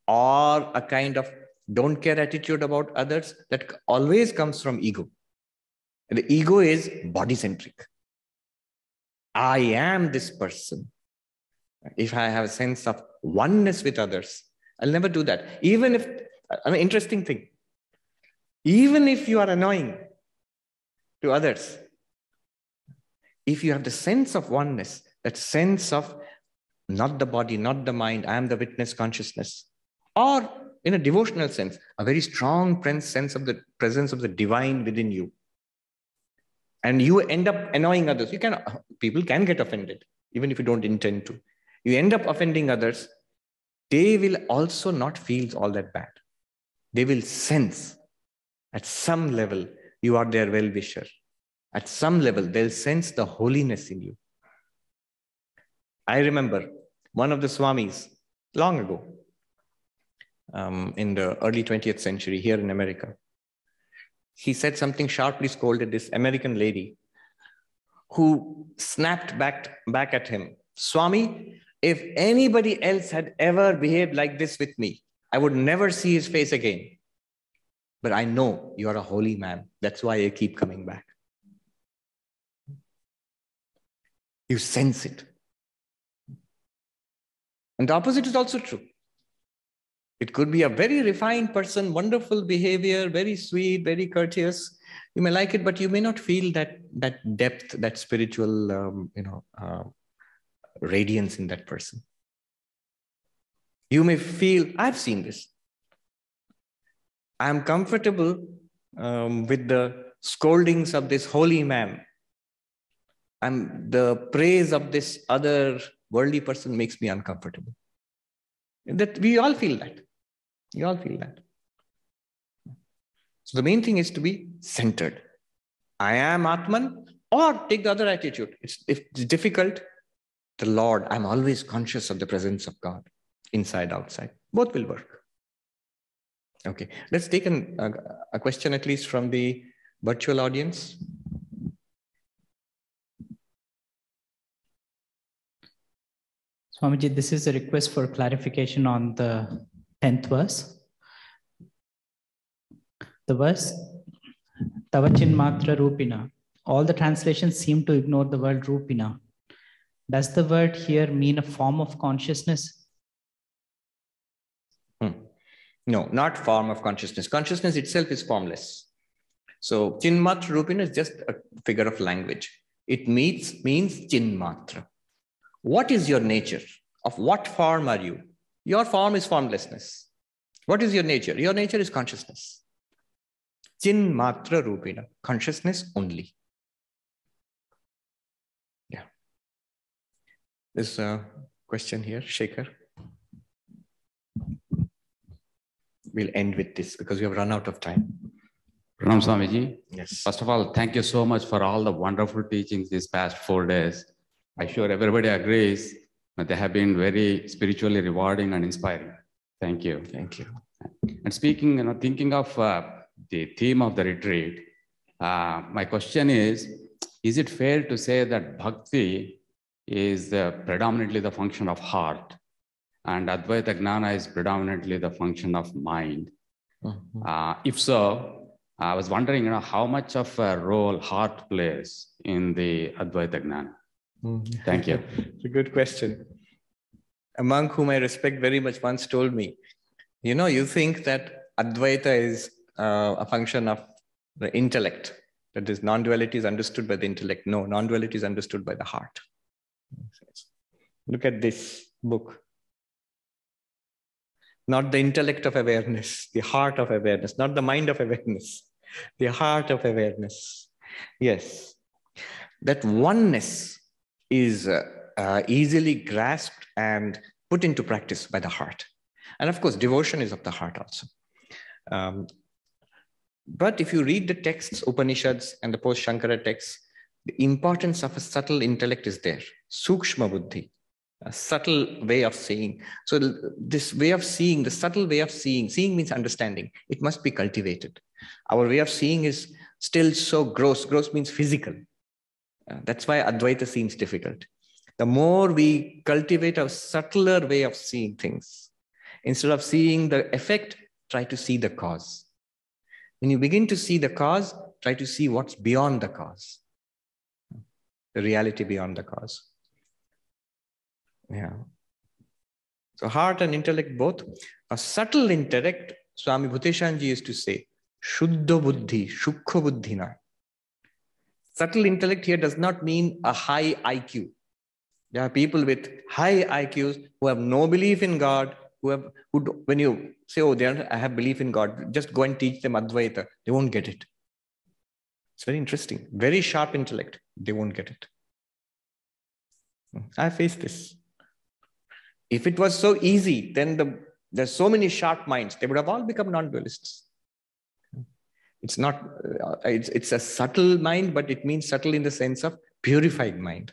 [SPEAKER 1] or a kind of don't care attitude about others that always comes from ego. The ego is body centric. I am this person. If I have a sense of oneness with others, I'll never do that. Even if, an interesting thing, even if you are annoying to others, if you have the sense of oneness, that sense of not the body, not the mind, I am the witness consciousness, or in a devotional sense, a very strong sense of the presence of the divine within you. And you end up annoying others. You can people can get offended, even if you don't intend to. You end up offending others, they will also not feel all that bad. They will sense at some level you are their well-wisher. At some level, they'll sense the holiness in you. I remember one of the Swamis long ago, um, in the early 20th century here in America. He said something sharply scolded this American lady who snapped back, back at him Swami, if anybody else had ever behaved like this with me, I would never see his face again. But I know you are a holy man. That's why I keep coming back. You sense it. And the opposite is also true. It could be a very refined person, wonderful behavior, very sweet, very courteous. You may like it, but you may not feel that that depth, that spiritual, um, you know, uh, radiance in that person. You may feel, I've seen this. I'm comfortable um, with the scoldings of this holy man. And the praise of this other worldly person makes me uncomfortable. That we all feel that. You all feel that. So the main thing is to be centered. I am Atman, or take the other attitude. It's, if it's difficult, the Lord, I'm always conscious of the presence of God, inside, outside. Both will work. Okay, let's take an, a, a question at least from the virtual audience.
[SPEAKER 5] Swamiji, this is a request for clarification on the 10th verse. The verse, Tavachin Matra Rupina. All the translations seem to ignore the word Rupina. Does the word here mean a form of consciousness?
[SPEAKER 1] Hmm. No, not form of consciousness. Consciousness itself is formless. So Chinmatra Rupina is just a figure of language. It means, means Chinmatra. What is your nature? Of what form are you? Your form is formlessness. What is your nature? Your nature is consciousness. Chin matra rupina, consciousness only. Yeah. This a question here, Shaker. We'll end with this because we have run out of time.
[SPEAKER 6] Ram Swamiji.
[SPEAKER 1] Yes.
[SPEAKER 6] First of all, thank you so much for all the wonderful teachings these past four days. I'm sure everybody agrees that they have been very spiritually rewarding and inspiring. Thank you.
[SPEAKER 1] Thank you.
[SPEAKER 6] And speaking, you know, thinking of uh, the theme of the retreat, uh, my question is, is it fair to say that bhakti is uh, predominantly the function of heart and Advaita Gnana is predominantly the function of mind? Mm-hmm. if so, I was wondering, you know, how much of a role heart plays in the Advaita Gnana? Mm. Thank you.
[SPEAKER 1] it's a good question. A monk whom I respect very much once told me, you know, you think that Advaita is uh, a function of the intellect, that this non duality is understood by the intellect. No, non duality is understood by the heart. Look at this book. Not the intellect of awareness, the heart of awareness, not the mind of awareness, the heart of awareness. Yes, that oneness is uh, uh, easily grasped and put into practice by the heart. And of course, devotion is of the heart also. Um, but if you read the texts, Upanishads and the post Shankara texts, the importance of a subtle intellect is there. Sukshma buddhi, a subtle way of seeing. So, this way of seeing, the subtle way of seeing, seeing means understanding, it must be cultivated. Our way of seeing is still so gross. Gross means physical. Uh, that's why Advaita seems difficult. The more we cultivate a subtler way of seeing things, instead of seeing the effect, try to see the cause. When you begin to see the cause, try to see what's beyond the cause, the reality beyond the cause. Yeah. So heart and intellect both. A subtle intellect, Swami Bhuteshanji used to say, Shuddha Buddhi, Shukha Buddhi na. Subtle intellect here does not mean a high IQ. There are people with high IQs who have no belief in God, who have, who, when you say, oh, they I have belief in God, just go and teach them Advaita, they won't get it. It's very interesting. Very sharp intellect, they won't get it. I face this. If it was so easy, then the, there's so many sharp minds, they would have all become non-dualists. It's not, uh, it's, it's a subtle mind, but it means subtle in the sense of purified mind.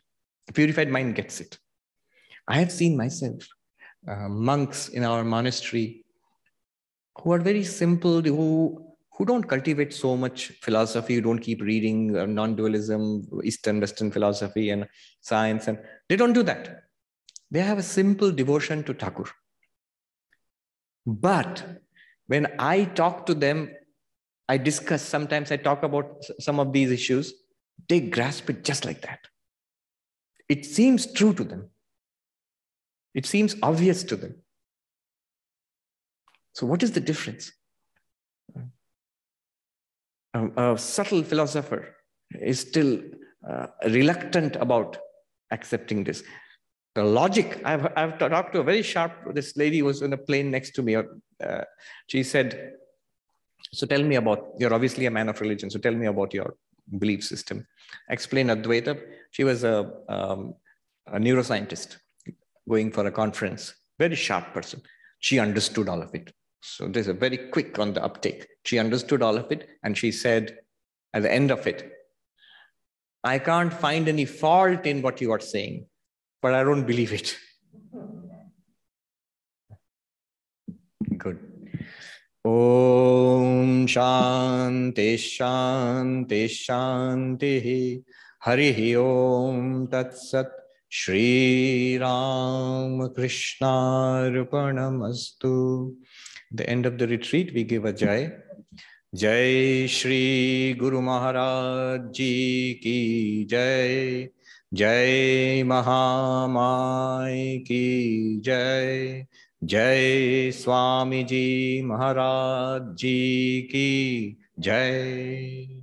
[SPEAKER 1] Purified mind gets it. I have seen myself uh, monks in our monastery who are very simple, who who don't cultivate so much philosophy, who don't keep reading uh, non-dualism, Eastern, Western philosophy and science, and they don't do that. They have a simple devotion to Thakur. But when I talk to them, I discuss, sometimes I talk about some of these issues, they grasp it just like that. It seems true to them. It seems obvious to them. So, what is the difference? A, a subtle philosopher is still uh, reluctant about accepting this. The logic, I've, I've talked to a very sharp, this lady was in a plane next to me. Uh, she said, So tell me about, you're obviously a man of religion, so tell me about your belief system. Explain Advaita. She was a, um, a neuroscientist going for a conference, very sharp person. She understood all of it. So there's a very quick on the uptake. She understood all of it, and she said at the end of it, I can't find any fault in what you are saying, but I don't believe it. Good. Om Shanti Shanti Shanti Hari Om Tat Sat Shri Ram Krishna Arpanamastu. The end of the retreat, we give a Jai. Jai Shri Guru Maharaj Ji Ki Jai. Jai Mahamai Ki Jai. Jai Swami Ji Maharaj Ji Ki Jai.